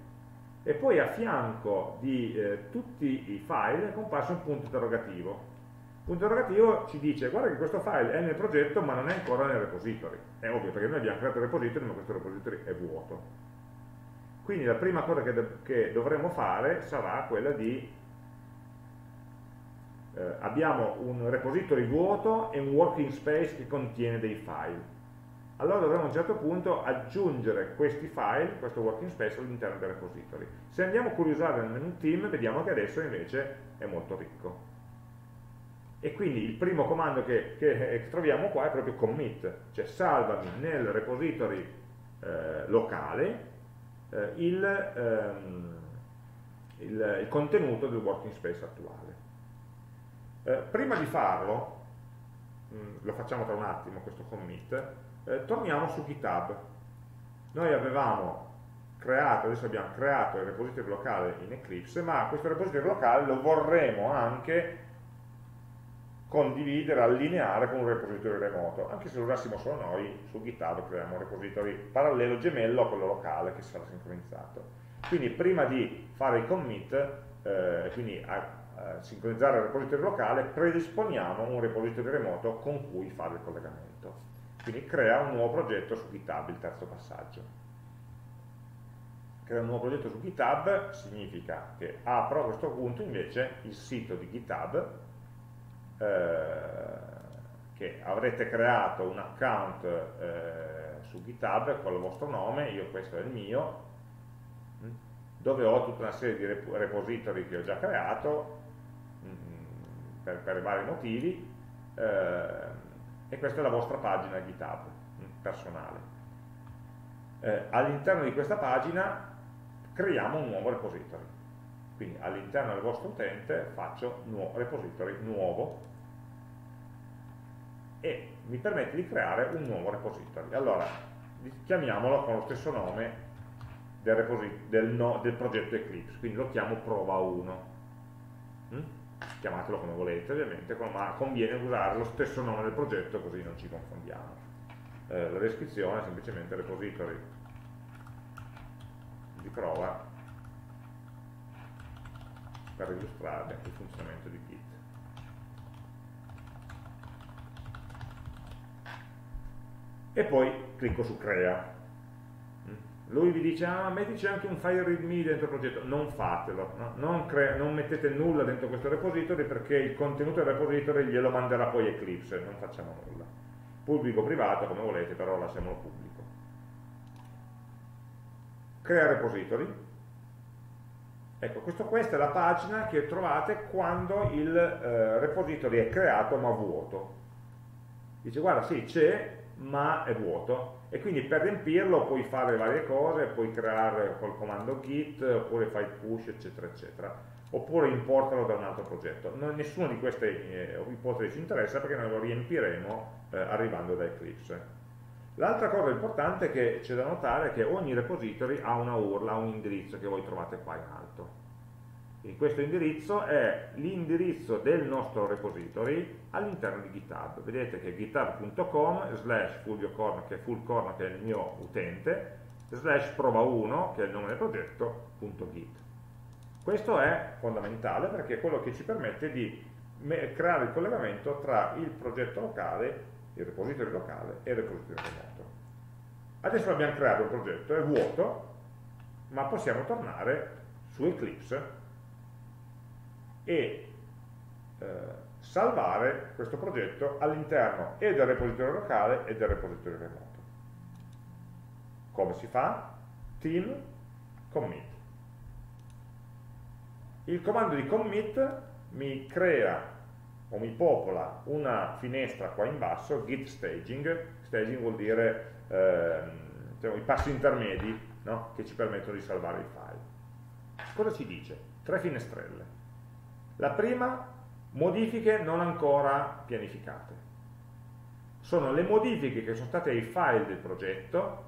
E poi a fianco di eh, tutti i file è comparso un punto interrogativo. Il punto interrogativo ci dice guarda che questo file è nel progetto ma non è ancora nel repository. È ovvio perché noi abbiamo creato il repository ma questo repository è vuoto. Quindi la prima cosa che, che dovremo fare sarà quella di eh, abbiamo un repository vuoto e un working space che contiene dei file. Allora dovremo a un certo punto aggiungere questi file, questo working space all'interno del repository. Se andiamo a curiosare nel menu team, vediamo che adesso invece è molto ricco. E quindi il primo comando che, che troviamo qua è proprio commit, cioè salvami nel repository eh, locale eh, il, ehm, il, il, contenuto del working space attuale. Eh, prima di farlo, mh, mm, lo facciamo tra un attimo questo commit, eh, torniamo su GitHub. Noi avevamo creato, adesso abbiamo creato il repository locale in Eclipse, ma questo repository locale lo vorremmo anche condividere, allineare con un repository remoto, anche se lo usassimo solo noi, su GitHub creiamo un repository parallelo gemello a quello locale che sarà sincronizzato. Quindi prima di fare i commit, eh, quindi a, a sincronizzare il repository locale, predisponiamo un repository remoto con cui fare il collegamento. Quindi crea un nuovo progetto su GitHub, il terzo passaggio. Crea un nuovo progetto su GitHub significa che apro a questo punto invece il sito di GitHub eh, che avrete creato un account eh, su GitHub con il vostro nome, io questo è il mio, mm, dove ho tutta una serie di rep repository che ho già creato mm, per, per vari motivi eh, e questa è la vostra pagina GitHub mm, personale. Eh, all'interno di questa pagina creiamo un nuovo repository. Quindi all'interno del vostro utente faccio repository nuovo e mi permette di creare un nuovo repository. Allora, chiamiamolo con lo stesso nome del, del, no, del progetto Eclipse, quindi lo chiamo prova 1. Mm? Chiamatelo come volete ovviamente, ma conviene usare lo stesso nome del progetto così non ci confondiamo. Eh, la descrizione è semplicemente repository di prova per illustrare il funzionamento di Git. E poi clicco su crea. Lui vi dice ah mettici anche un file readme dentro il progetto. Non fatelo, no? non, non, mettete nulla dentro questo repository perché il contenuto del repository glielo manderà poi Eclipse non facciamo nulla. Pubblico privato come volete però lasciamolo pubblico. Crea repository. Ecco questo, questa è la pagina che trovate quando il eh, repository è creato ma vuoto. Dice guarda sì c'è ma è vuoto e quindi per riempirlo puoi fare varie cose, puoi creare col comando git, oppure fai push, eccetera, eccetera, oppure importalo da un altro progetto. Non, nessuna di queste eh, ipotesi ci interessa perché noi lo riempiremo eh, arrivando da Eclipse. L'altra cosa importante è che c'è da notare che ogni repository ha una URL, ha un indirizzo che voi trovate qua in alto. Quindi questo indirizzo è l'indirizzo del nostro repository all'interno di GitHub. Vedete che github.com slash fulviocorno, che è fullcorno, che è il mio utente, slash prova1, che è il nome del progetto, punto git. Questo è fondamentale perché è quello che ci permette di creare il collegamento tra il progetto locale, il repository locale e il repository remoto. Adesso abbiamo creato il progetto, è vuoto, ma possiamo tornare su Eclipse e eh, salvare questo progetto all'interno e del repository locale e del repository remoto. Come si fa? Team commit. Il comando di commit mi crea o mi popola una finestra qua in basso, git staging, staging vuol dire eh, diciamo, i passi intermedi no? che ci permettono di salvare il file. Cosa ci dice? Tre finestrelle. La prima, modifiche non ancora pianificate. Sono le modifiche che sono state ai file del progetto,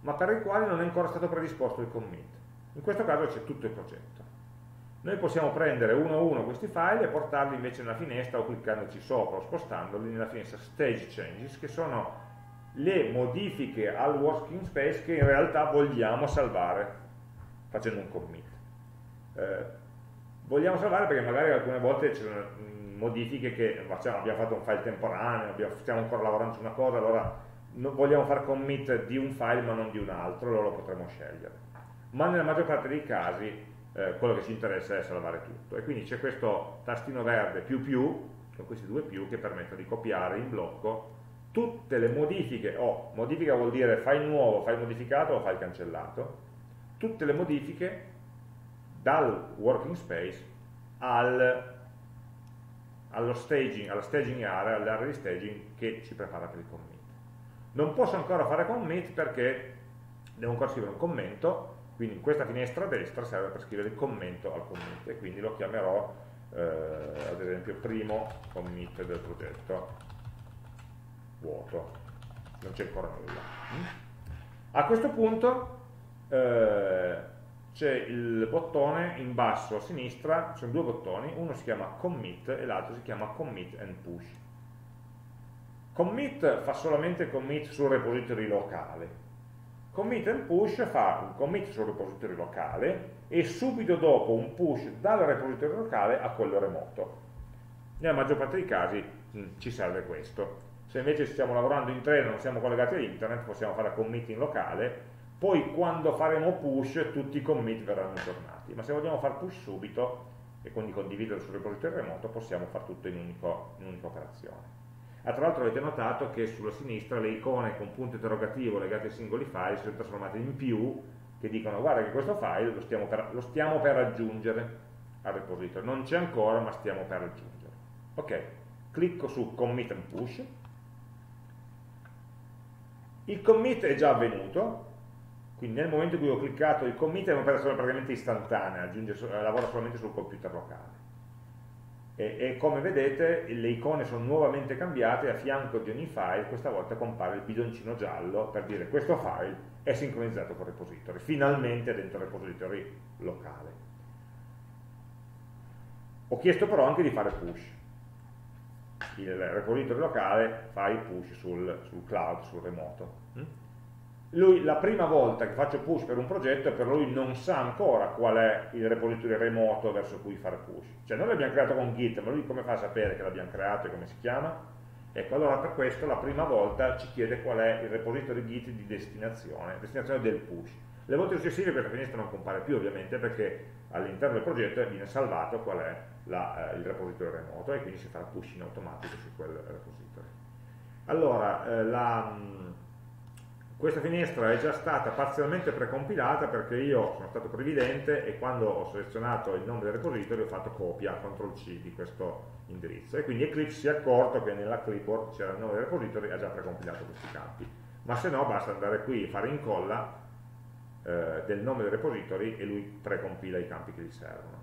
ma per i quali non è ancora stato predisposto il commit. In questo caso c'è tutto il progetto. Noi possiamo prendere uno a uno questi file e portarli invece nella finestra o cliccandoci sopra o spostandoli nella finestra Stage Changes, che sono le modifiche al working space che in realtà vogliamo salvare facendo un commit. Eh, vogliamo salvare perché magari alcune volte ci sono modifiche che facciamo, abbiamo fatto un file temporaneo, abbiamo, stiamo ancora lavorando su una cosa, allora vogliamo fare commit di un file ma non di un altro, allora lo potremo scegliere. Ma nella maggior parte dei casi eh, quello che ci interessa è salvare tutto. E quindi c'è questo tastino verde più più con questi due più che permette di copiare in blocco tutte le modifiche. O oh, modifica vuol dire file nuovo, file modificato o file cancellato. Tutte le modifiche dal working space al, allo staging, alla staging area, all'area di staging che ci prepara per il commit. Non posso ancora fare commit perché devo ancora scrivere un commento quindi in questa finestra a destra serve per scrivere il commento al commit e quindi lo chiamerò eh, ad esempio primo commit del progetto. Vuoto. Non c'è ancora nulla. A questo punto eh, c'è il bottone in basso a sinistra ci sono due bottoni uno si chiama commit e l'altro si chiama commit and push commit fa solamente commit sul repository locale commit and push fa un commit sul repository locale e subito dopo un push dal repository locale a quello remoto. Nella maggior parte dei casi mh, mm, ci serve questo. Se invece stiamo lavorando in treno e non siamo collegati a internet, possiamo fare commit in locale, poi quando faremo push tutti i commit verranno aggiornati. Ma se vogliamo fare push subito e quindi condividere sul repository remoto, possiamo fare tutto in un'unica operazione. Ah, tra l'altro avete notato che sulla sinistra le icone con punto interrogativo legate ai singoli file si sono trasformate in più che dicono guarda che questo file lo stiamo per, lo stiamo per aggiungere al repository, non c'è ancora ma stiamo per aggiungere. Ok, clicco su commit and push, il commit è già avvenuto, quindi nel momento in cui ho cliccato il commit è un'operazione praticamente istantanea, aggiunge, lavora solamente sul computer locale e, e, come vedete le icone sono nuovamente cambiate a fianco di ogni file questa volta compare il bidoncino giallo per dire questo file è sincronizzato con il repository, finalmente dentro il repository locale. Ho chiesto però anche di fare push. Il repository locale fa i push sul, sul cloud, sul remoto. Mm? lui la prima volta che faccio push per un progetto per lui non sa ancora qual è il repository remoto verso cui fare push cioè noi l'abbiamo creato con Git ma lui come fa a sapere che l'abbiamo creato e come si chiama? ecco allora per questo la prima volta ci chiede qual è il repository Git di destinazione destinazione del push le volte successive questa finestra non compare più ovviamente perché all'interno del progetto viene salvato qual è la, eh, il repository remoto e quindi si farà push in automatico su quel repository allora eh, la questa finestra è già stata parzialmente precompilata perché io sono stato previdente e quando ho selezionato il nome del repository ho fatto copia, CTRL C di questo indirizzo. E quindi Eclipse si è accorto che nella clipboard c'era il nome del repository e ha già precompilato questi campi. Ma se no basta andare qui e fare incolla eh, del nome del repository e lui precompila i campi che gli servono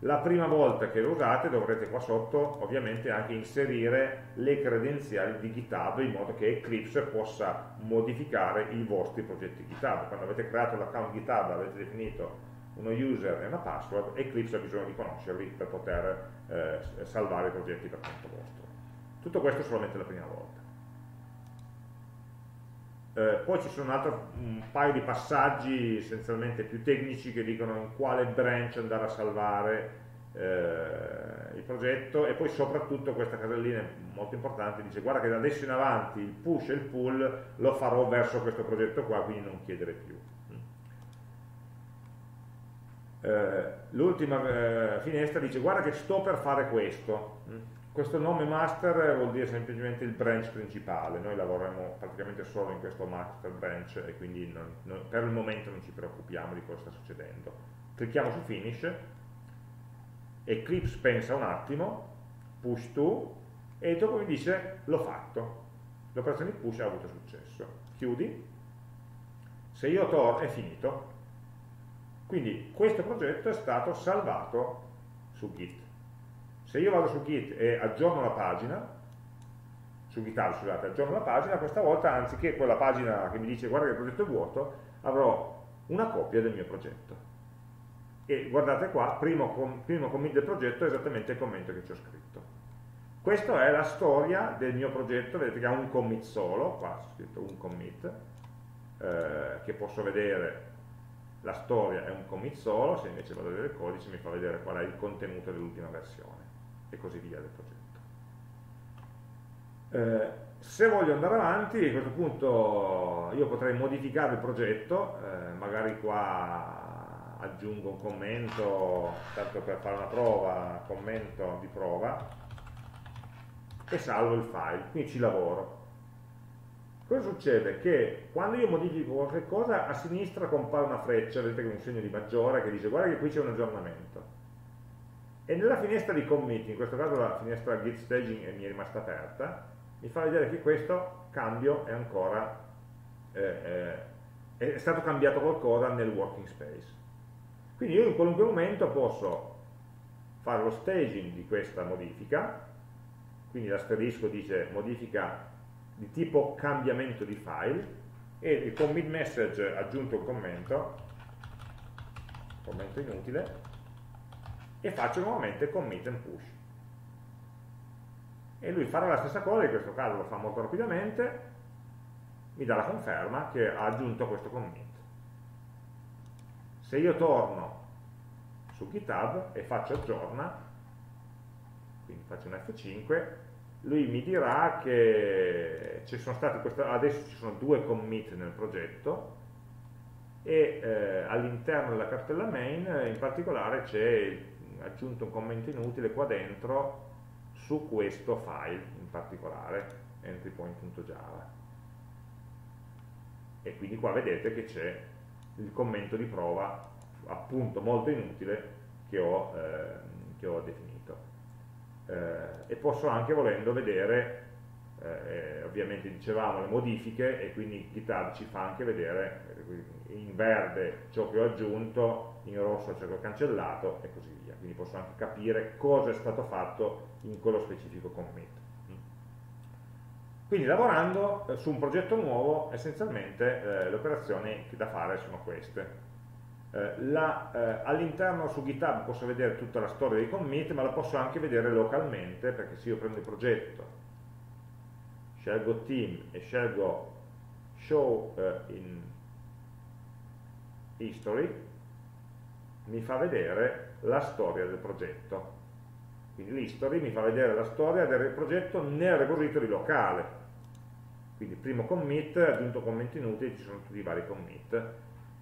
la prima volta che lo usate dovrete qua sotto ovviamente anche inserire le credenziali di GitHub in modo che Eclipse possa modificare i vostri progetti GitHub. Quando avete creato l'account GitHub, avete definito uno user e una password, Eclipse ha bisogno di conoscerli per poter eh, salvare i progetti per conto vostro. Tutto questo solamente la prima volta. Eh, poi ci sono un, altro, un paio di passaggi essenzialmente più tecnici che dicono in quale branch andare a salvare eh, il progetto. E poi soprattutto questa casellina molto importante dice guarda che da adesso in avanti il push e il pull lo farò verso questo progetto qua quindi non chiedere più. Eh, l'ultima eh, finestra dice guarda che sto per fare questo questo nome master vuol dire semplicemente il branch principale, noi lavoriamo praticamente solo in questo master branch e quindi non, non, per il momento non ci preoccupiamo di cosa sta succedendo. Clicchiamo su finish, Eclipse pensa un attimo, push to e dopo mi dice l'ho fatto, l'operazione di push ha avuto successo. Chiudi Se io torno, è finito. Quindi questo progetto è stato salvato su Git. Se io vado su Git e aggiorno la pagina, su GitHub, scusate, aggiorno la pagina, questa volta anziché quella pagina che mi dice guarda che il progetto è vuoto, avrò una copia del mio progetto. E guardate qua, primo, com primo commit del progetto è esattamente il commento che ci ho scritto. Questa è la storia del mio progetto, vedete che ha un commit solo, qua c'è scritto un commit, eh, che posso vedere la storia è un commit solo, se invece vado a vedere il codice mi fa vedere qual è il contenuto dell'ultima versione e così via del progetto. Eh, se voglio andare avanti, a questo punto io potrei modificare il progetto, eh, magari qua aggiungo un commento, tanto per fare una prova, commento di prova, e salvo il file, quindi ci lavoro. Cosa succede? Che quando io modifico qualche cosa, a sinistra compare una freccia, vedete che è un segno di maggiore, che dice guarda che qui c'è un aggiornamento. E nella finestra di commit, in questo caso la finestra git staging mi è rimasta aperta, mi fa vedere che questo cambio è ancora eh, eh, è stato cambiato qualcosa nel working space. Quindi io in qualunque momento posso fare lo staging di questa modifica quindi l'asterisco dice modifica di tipo cambiamento di file e il commit message aggiunto un commento commento inutile e faccio nuovamente commit and push e lui farà la stessa cosa, in questo caso lo fa molto rapidamente, mi dà la conferma che ha aggiunto questo commit. Se io torno su GitHub e faccio aggiorna, quindi faccio un F5, lui mi dirà che ci questi, adesso ci sono due commit nel progetto e eh, all'interno della cartella main in particolare c'è aggiunto un commento inutile qua dentro su questo file in particolare, entrypoint.java. E quindi qua vedete che c'è il commento di prova, appunto molto inutile, che ho, eh, che ho definito. Eh, e posso anche volendo vedere, eh, ovviamente dicevamo le modifiche, e quindi GitHub ci fa anche vedere eh, in verde ciò che ho aggiunto, in rosso ciò che ho cancellato, e così via. Quindi posso anche capire cosa è stato fatto in quello specifico commit. Quindi lavorando eh, su un progetto nuovo, essenzialmente eh, le operazioni da fare sono queste. Eh, eh, All'interno su GitHub posso vedere tutta la storia dei commit, ma la posso anche vedere localmente, perché se io prendo il progetto, scelgo team e scelgo show eh, in history, mi fa vedere la storia del progetto quindi l'history mi fa vedere la storia del progetto nel repository locale. Quindi primo commit, aggiunto commenti inutili, ci sono tutti i vari commit.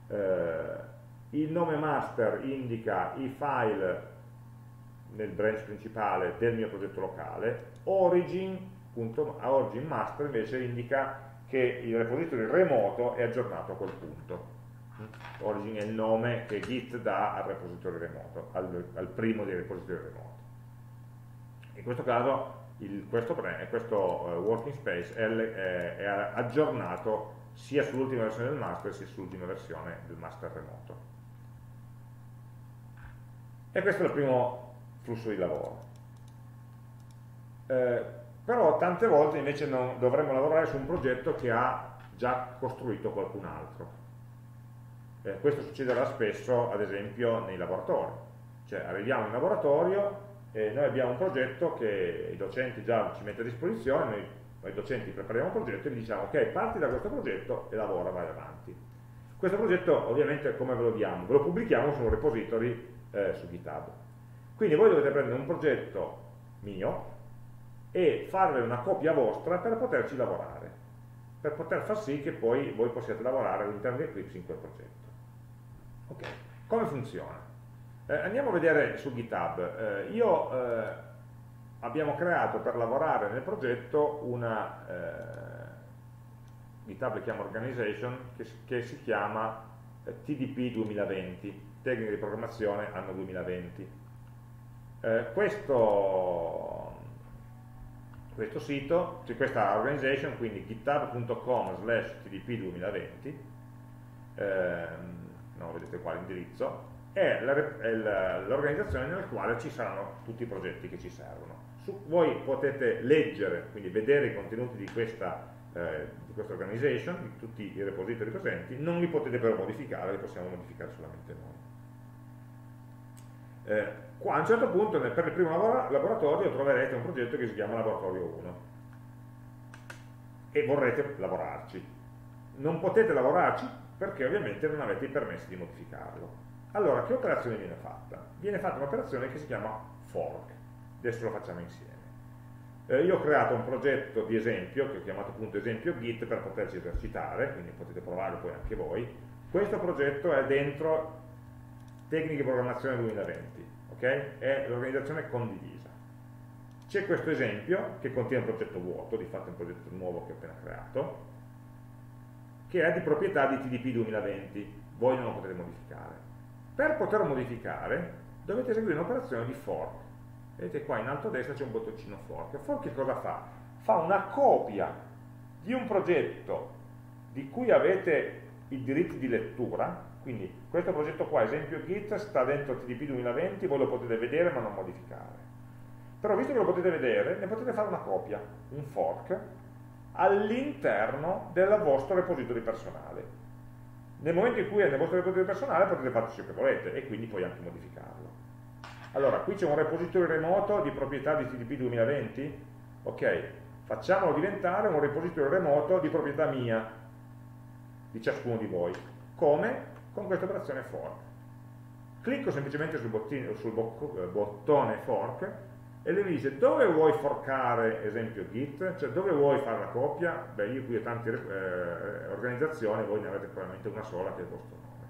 Eh, il nome master indica i file nel branch principale del mio progetto locale, origin, origin master invece indica che il repository remoto è aggiornato a quel punto. Origin è il nome che Git dà al repository remoto, al, al primo dei repository remoti in questo caso il, questo, questo uh, working space è, è, è, aggiornato sia sull'ultima versione del master sia sull'ultima versione del master remoto. E questo è il primo flusso di lavoro. Eh, però tante volte invece non, dovremmo lavorare su un progetto che ha già costruito qualcun altro. Eh, questo succederà spesso, ad esempio, nei laboratori. Cioè, arriviamo in laboratorio, e noi abbiamo un progetto che i docenti già ci mettono a disposizione, noi, noi docenti prepariamo un progetto e gli diciamo ok, parti da questo progetto e lavora, vai avanti. Questo progetto ovviamente come ve lo diamo? Ve lo pubblichiamo su un repository eh, su GitHub. Quindi voi dovete prendere un progetto mio e farne una copia vostra per poterci lavorare, per poter far sì che poi voi possiate lavorare all'interno di Eclipse in quel progetto. Ok, come funziona? Eh, andiamo a vedere su GitHub. Eh, io eh, abbiamo creato per lavorare nel progetto una eh, GitHub le chiama Organization che, che si chiama TDP 2020, tecniche di programmazione anno 2020. Eh, questo, questo sito, cioè questa organization, quindi github.com slash tdp 2020, no, vedete qua l'indirizzo, è l'organizzazione nella quale ci saranno tutti i progetti che ci servono. Su, voi potete leggere, quindi vedere i contenuti di questa, eh, di questa organization, di tutti i repository presenti, non li potete però modificare, li possiamo modificare solamente noi. Eh, qua a un certo punto per il primo laboratorio troverete un progetto che si chiama Laboratorio 1 e vorrete lavorarci. Non potete lavorarci perché ovviamente non avete i permessi di modificarlo. Allora, che operazione viene fatta? Viene fatta un'operazione che si chiama fork. Adesso lo facciamo insieme. Eh, io ho creato un progetto di esempio, che ho chiamato appunto esempio Git, per poterci esercitare, quindi potete provarlo poi anche voi. Questo progetto è dentro Tecniche di Programmazione 2020, ok? È l'organizzazione condivisa. C'è questo esempio, che contiene un progetto vuoto, di fatto è un progetto nuovo che ho appena creato, che è di proprietà di TDP 2020, voi non lo potete modificare. Per poter modificare dovete eseguire un'operazione di fork. Vedete qua in alto a destra c'è un bottoncino fork. Fork che cosa fa? Fa una copia di un progetto di cui avete i diritti di lettura, quindi questo progetto qua, esempio Git, sta dentro TDP 2020, voi lo potete vedere ma non modificare. Però visto che lo potete vedere, ne potete fare una copia, un fork, all'interno del vostro repository personale. Nel momento in cui è nel vostro repository personale potete fare ciò che volete e quindi poi anche modificarlo. Allora, qui c'è un repository remoto di proprietà di TDP 2020? Ok, facciamolo diventare un repository remoto di proprietà mia, di ciascuno di voi. Come? Con questa operazione fork. Clicco semplicemente sul, bottino, sul bottone fork e lui mi dice dove vuoi forcare esempio git, cioè dove vuoi fare la copia, beh io qui ho tante eh, organizzazioni, voi ne avete probabilmente una sola che è il vostro nome.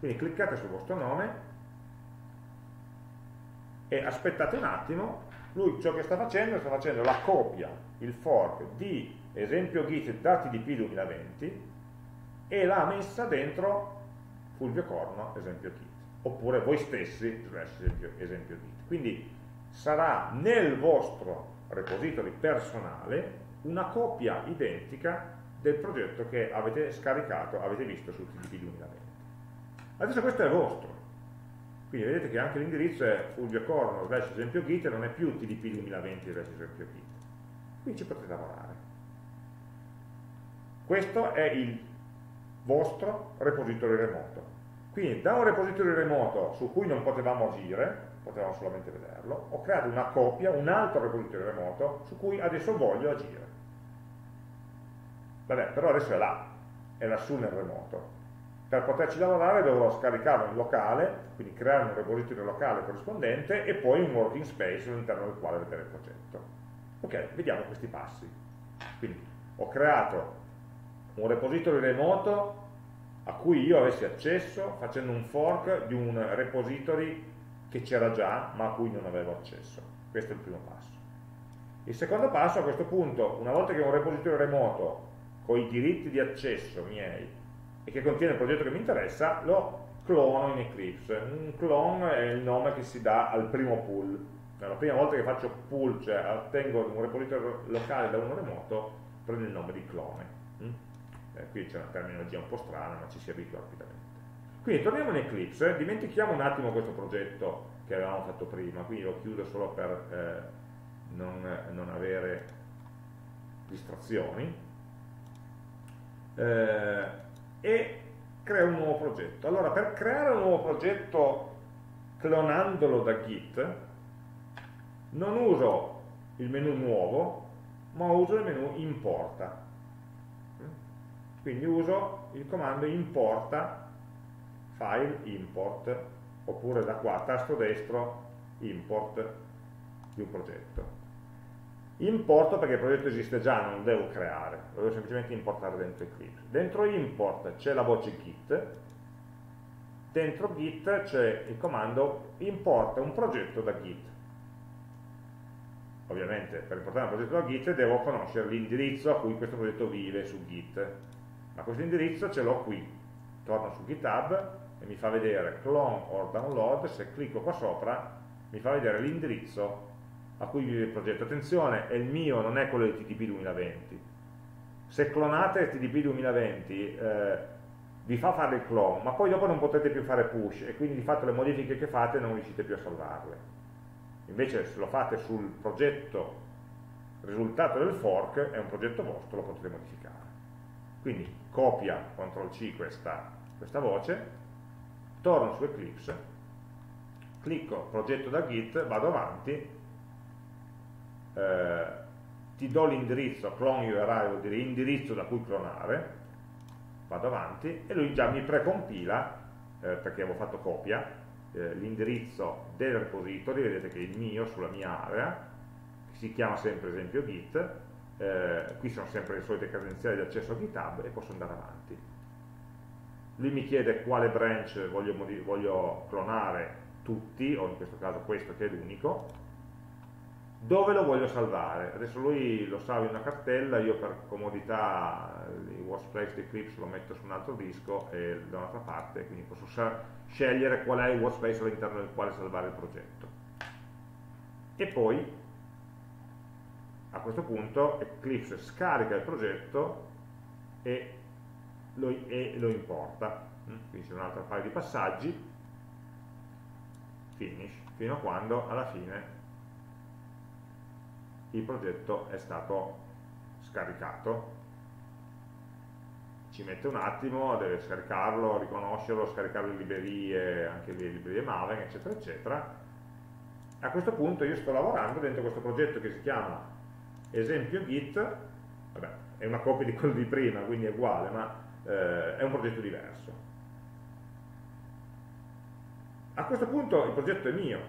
Quindi cliccate sul vostro nome e aspettate un attimo, lui ciò che sta facendo, sta facendo la copia, il fork di esempio git dati di P2020 e l'ha messa dentro Fulvio Corno esempio git, oppure voi stessi slash esempio, esempio git. Quindi sarà nel vostro repository personale una copia identica del progetto che avete scaricato, avete visto sul TDP 2020. Adesso questo è vostro, quindi vedete che anche l'indirizzo è Fulvio Corno slash esempio git e non è più TDP 2020 slash esempio git. Qui ci potete lavorare. Questo è il vostro repository remoto. Quindi da un repository remoto su cui non potevamo agire, potevamo solamente vederlo, ho creato una copia, un altro repository remoto su cui adesso voglio agire. Vabbè, però adesso è là, è lassù nel remoto. Per poterci lavorare dovrò scaricarlo in locale, quindi creare un repository locale corrispondente e poi un working space all'interno del quale vedere il progetto. Ok, vediamo questi passi. Quindi ho creato un repository remoto a cui io avessi accesso facendo un fork di un repository che c'era già ma a cui non avevo accesso. Questo è il primo passo. Il secondo passo a questo punto, una volta che ho un repository remoto con i diritti di accesso miei e che contiene il progetto che mi interessa, lo clono in Eclipse. Un clone è il nome che si dà al primo pool. La prima volta che faccio pool, cioè ottengo un repository locale da uno remoto, prendo il nome di clone. Mm? Eh, qui c'è una terminologia un po' strana, ma ci si abitua rapidamente. Quindi torniamo in Eclipse, dimentichiamo un attimo questo progetto che avevamo fatto prima, quindi lo chiudo solo per eh, non, non, avere distrazioni, eh, e creo un nuovo progetto. Allora, per creare un nuovo progetto clonandolo da Git, non uso il menu nuovo, ma uso il menu importa. Quindi uso il comando importa file import oppure da qua tasto destro import di un progetto. Importo perché il progetto esiste già, non lo devo creare lo devo semplicemente importare dentro Eclipse dentro import c'è la voce git dentro git c'è il comando importa un progetto da git. Ovviamente per importare un progetto da git devo conoscere l'indirizzo a cui questo progetto vive su git. Ma questo indirizzo ce l'ho qui torno su github e mi fa vedere clone or download, se clicco qua sopra mi fa vedere l'indirizzo a cui vive il progetto. Attenzione, è il mio, non è quello di TTP 2020. Se clonate TTP 2020, eh, vi fa fare il clone, ma poi dopo non potete più fare push e quindi di fatto le modifiche che fate non riuscite più a salvarle. Invece se lo fate sul progetto risultato del fork, è un progetto vostro, lo potete modificare. Quindi copia, CTRL C questa, questa voce, torno su Eclipse, clicco progetto da Git, vado avanti, eh, ti do l'indirizzo, clone URI vuol dire indirizzo da cui clonare, vado avanti e lui già mi precompila, eh, perché avevo fatto copia, eh, l'indirizzo del repository, vedete che è il mio sulla mia area, si chiama sempre esempio git, eh, qui sono sempre le solite credenziali di accesso a GitHub e posso andare avanti. Lui mi chiede quale branch voglio, voglio clonare tutti, o in questo caso questo che è l'unico, dove lo voglio salvare? Adesso lui lo salva in una cartella, io per comodità il workspace di Eclipse lo metto su un altro disco e da un'altra parte, quindi posso scegliere qual è il workspace all'interno del quale salvare il progetto. E poi, a questo punto, Eclipse scarica il progetto e lo, e lo importa. Quindi c'è un'altra paio di passaggi, finish, fino a quando alla fine il progetto è stato scaricato. Ci mette un attimo, deve scaricarlo, riconoscerlo, scaricare le librerie, anche le librerie Maven, eccetera, eccetera. A questo punto io sto lavorando dentro questo progetto che si chiama esempio Git, vabbè, è una copia di quello di prima, quindi è uguale, ma eh, è un progetto diverso. A questo punto il progetto è mio,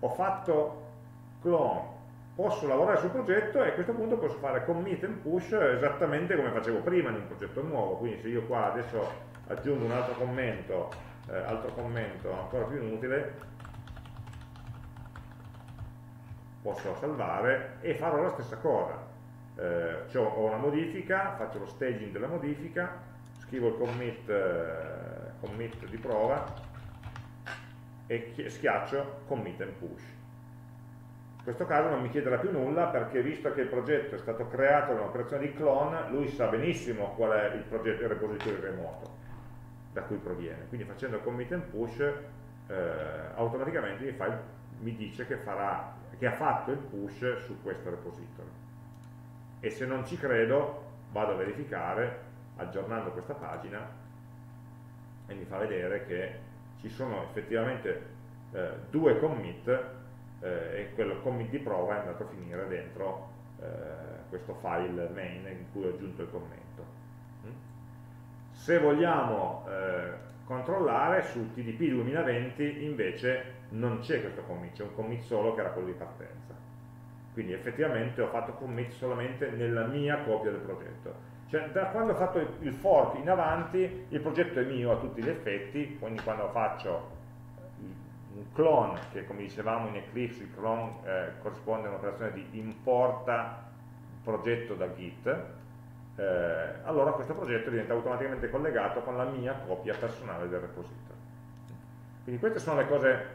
ho fatto clone posso lavorare sul progetto e a questo punto posso fare commit and push esattamente come facevo prima in un progetto nuovo, quindi se io qua adesso aggiungo un altro commento, eh, altro commento ancora più inutile, posso salvare e farò la stessa cosa. Eh, cioè ho una modifica, faccio lo staging della modifica, scrivo il commit, eh, commit di prova e schiaccio commit and push in questo caso non mi chiederà più nulla perché visto che il progetto è stato creato da un'operazione di clone, lui sa benissimo qual è il, progetto, il repository remoto da cui proviene. Quindi facendo commit and push eh, automaticamente mi, fa, mi dice che, farà, che ha fatto il push su questo repository. E se non ci credo vado a verificare aggiornando questa pagina e mi fa vedere che ci sono effettivamente eh, due commit eh, e quello commit di prova è andato a finire dentro eh, questo file main in cui ho aggiunto il commento. Mm? Se vogliamo eh, controllare su TDP 2020 invece non c'è questo commit, c'è un commit solo che era quello di partenza. Quindi effettivamente ho fatto commit solamente nella mia copia del progetto. Cioè, da quando ho fatto il fork in avanti, il progetto è mio a tutti gli effetti, quindi quando faccio un clone, che come dicevamo in Eclipse il clone eh, corrisponde a un'operazione di importa progetto da Git, eh, allora questo progetto diventa automaticamente collegato con la mia copia personale del repository. Quindi queste sono le cose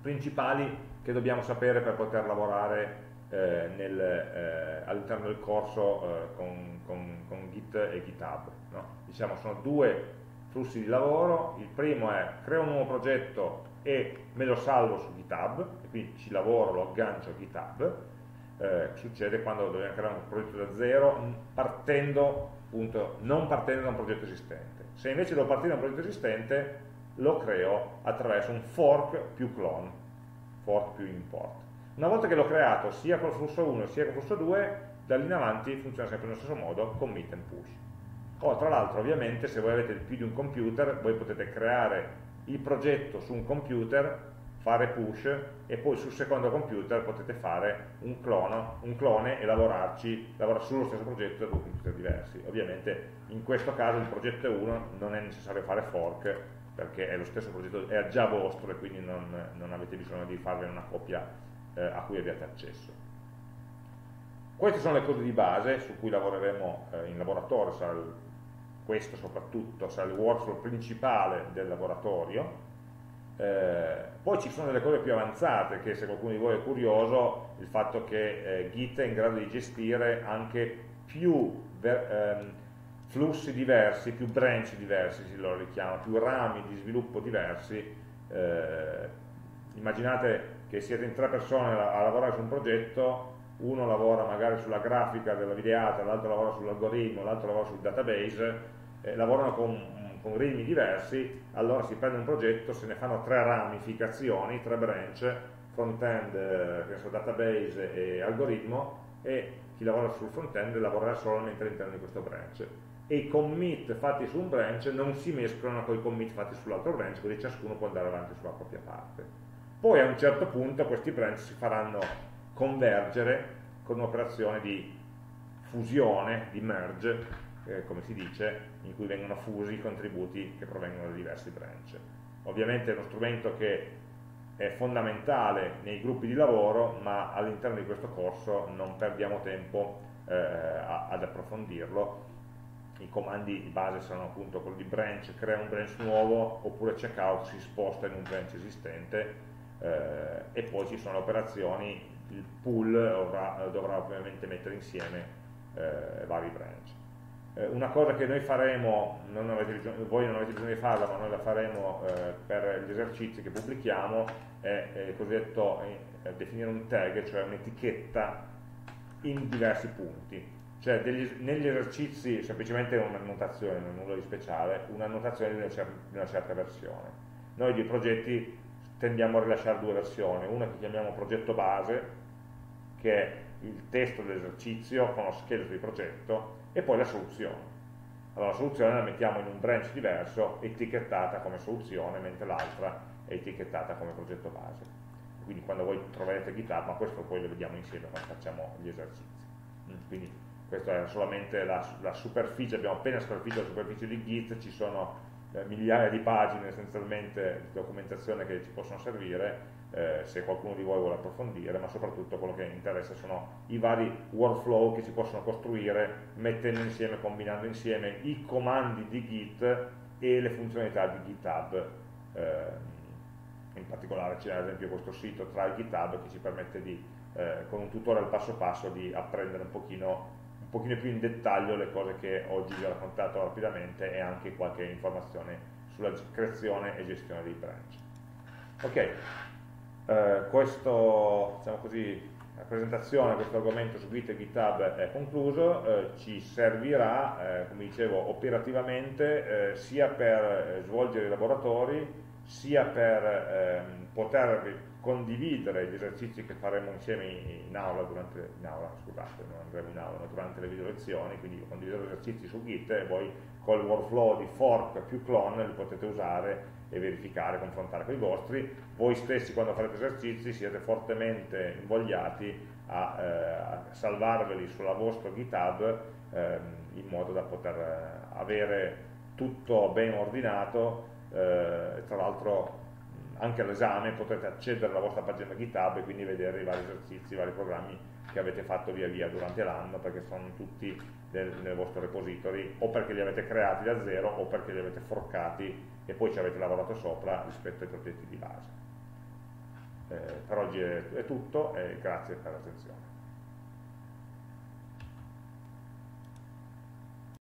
principali che dobbiamo sapere per poter lavorare eh, eh, all'interno del corso eh, con, con, con, Git e GitHub. No? Diciamo sono due flussi di lavoro, il primo è creo un nuovo progetto e me lo salvo su GitHub, e quindi ci lavoro, lo aggancio a GitHub, eh, succede quando dobbiamo creare un progetto da zero, partendo, appunto, non partendo da un progetto esistente. Se invece devo partire da un progetto esistente, lo creo attraverso un fork più clone, fork più import. Una volta che l'ho creato sia col flusso 1 sia col flusso 2, da lì in avanti funziona sempre nello stesso modo, commit and push. O tra l'altro ovviamente se voi avete più di un computer, voi potete creare il progetto su un computer, fare push e poi sul secondo computer potete fare un, clono, un clone e lavorarci, lavorare sullo stesso progetto da due computer diversi. Ovviamente in questo caso il progetto è uno, non è necessario fare fork perché è lo stesso progetto, è già vostro e quindi non, non avete bisogno di farvene una copia eh, a cui abbiate accesso. Queste sono le cose di base su cui lavoreremo eh, in laboratorio, sarà il questo soprattutto sarà il workflow principale del laboratorio, eh, poi ci sono delle cose più avanzate che se qualcuno di voi è curioso, il fatto che eh, Git è in grado di gestire anche più ehm, flussi diversi, più branch diversi si loro li più rami di sviluppo diversi. Eh, immaginate che siete in tre persone a, lavorare su un progetto, uno lavora magari sulla grafica della videata, l'altro lavora sull'algoritmo, l'altro lavora sul database, eh, lavorano con, con, ritmi diversi, allora si prende un progetto, se ne fanno tre ramificazioni, tre branch, front-end, eh, database e algoritmo, e chi lavora sul front-end lavorerà solamente all'interno di questo branch e i commit fatti su un branch non si mescolano con i commit fatti sull'altro branch, così ciascuno può andare avanti sulla propria parte. Poi a un certo punto questi branch si faranno convergere con un'operazione di fusione, di merge, eh, come si dice, in cui vengono fusi i contributi che provengono da diversi branch. Ovviamente è uno strumento che è fondamentale nei gruppi di lavoro, ma all'interno di questo corso non perdiamo tempo eh, ad approfondirlo, i comandi di base sono appunto quelli di branch, crea un branch nuovo, oppure checkout si sposta in un branch esistente eh, e poi ci sono le operazioni, il pool dovrà, dovrà ovviamente mettere insieme eh, vari branch. Eh, una cosa che noi faremo, non avete, voi non avete bisogno di farla, ma noi la faremo eh, per gli esercizi che pubblichiamo, è, il cosiddetto definire un tag, cioè un'etichetta in diversi punti cioè degli, negli esercizi semplicemente una annotazione, non nulla di speciale, un'annotazione di, di una certa versione. Noi di progetti tendiamo a rilasciare due versioni, una che chiamiamo progetto base, che è il testo dell'esercizio con lo scheletro di progetto, e poi la soluzione. Allora la soluzione la mettiamo in un branch diverso, etichettata come soluzione, mentre l'altra è etichettata come progetto base. Quindi quando voi troverete GitHub, ma questo poi lo vediamo insieme quando facciamo gli esercizi. Quindi questa è solamente la, la superficie, abbiamo appena scolpito la superficie di Git, ci sono eh, migliaia di pagine essenzialmente di documentazione che ci possono servire eh, se qualcuno di voi vuole approfondire, ma soprattutto quello che interessa sono i vari workflow che si possono costruire mettendo insieme, combinando insieme i comandi di Git e le funzionalità di GitHub. Eh, in particolare c'è ad esempio questo sito tra GitHub che ci permette di, eh, con un tutorial passo passo di apprendere un pochino un pochino più in dettaglio le cose che oggi vi ho raccontato rapidamente e anche qualche informazione sulla creazione e gestione dei branch. Ok, eh, questo, diciamo presentazione, questo argomento su Git e GitHub è concluso, eh, ci servirà, eh, come dicevo, operativamente eh, sia per eh, svolgere i laboratori, sia per ehm, poter condividere gli esercizi che faremo insieme in aula, durante, in aula scusate, non andremo in aula, ma durante le video lezioni, quindi condividere esercizi su Git e voi col workflow di fork più clone li potete usare e verificare, confrontare con i vostri. Voi stessi quando farete esercizi siete fortemente invogliati a, eh, a salvarveli sulla vostra GitHub eh, in modo da poter eh, avere tutto ben ordinato, eh, tra l'altro anche all'esame potete accedere alla vostra pagina GitHub e quindi vedere i vari esercizi, i vari programmi che avete fatto via via durante l'anno perché sono tutti nel, nel, vostro repository o perché li avete creati da zero o perché li avete forcati e poi ci avete lavorato sopra rispetto ai progetti di base. Eh, per oggi è, è tutto e grazie per l'attenzione.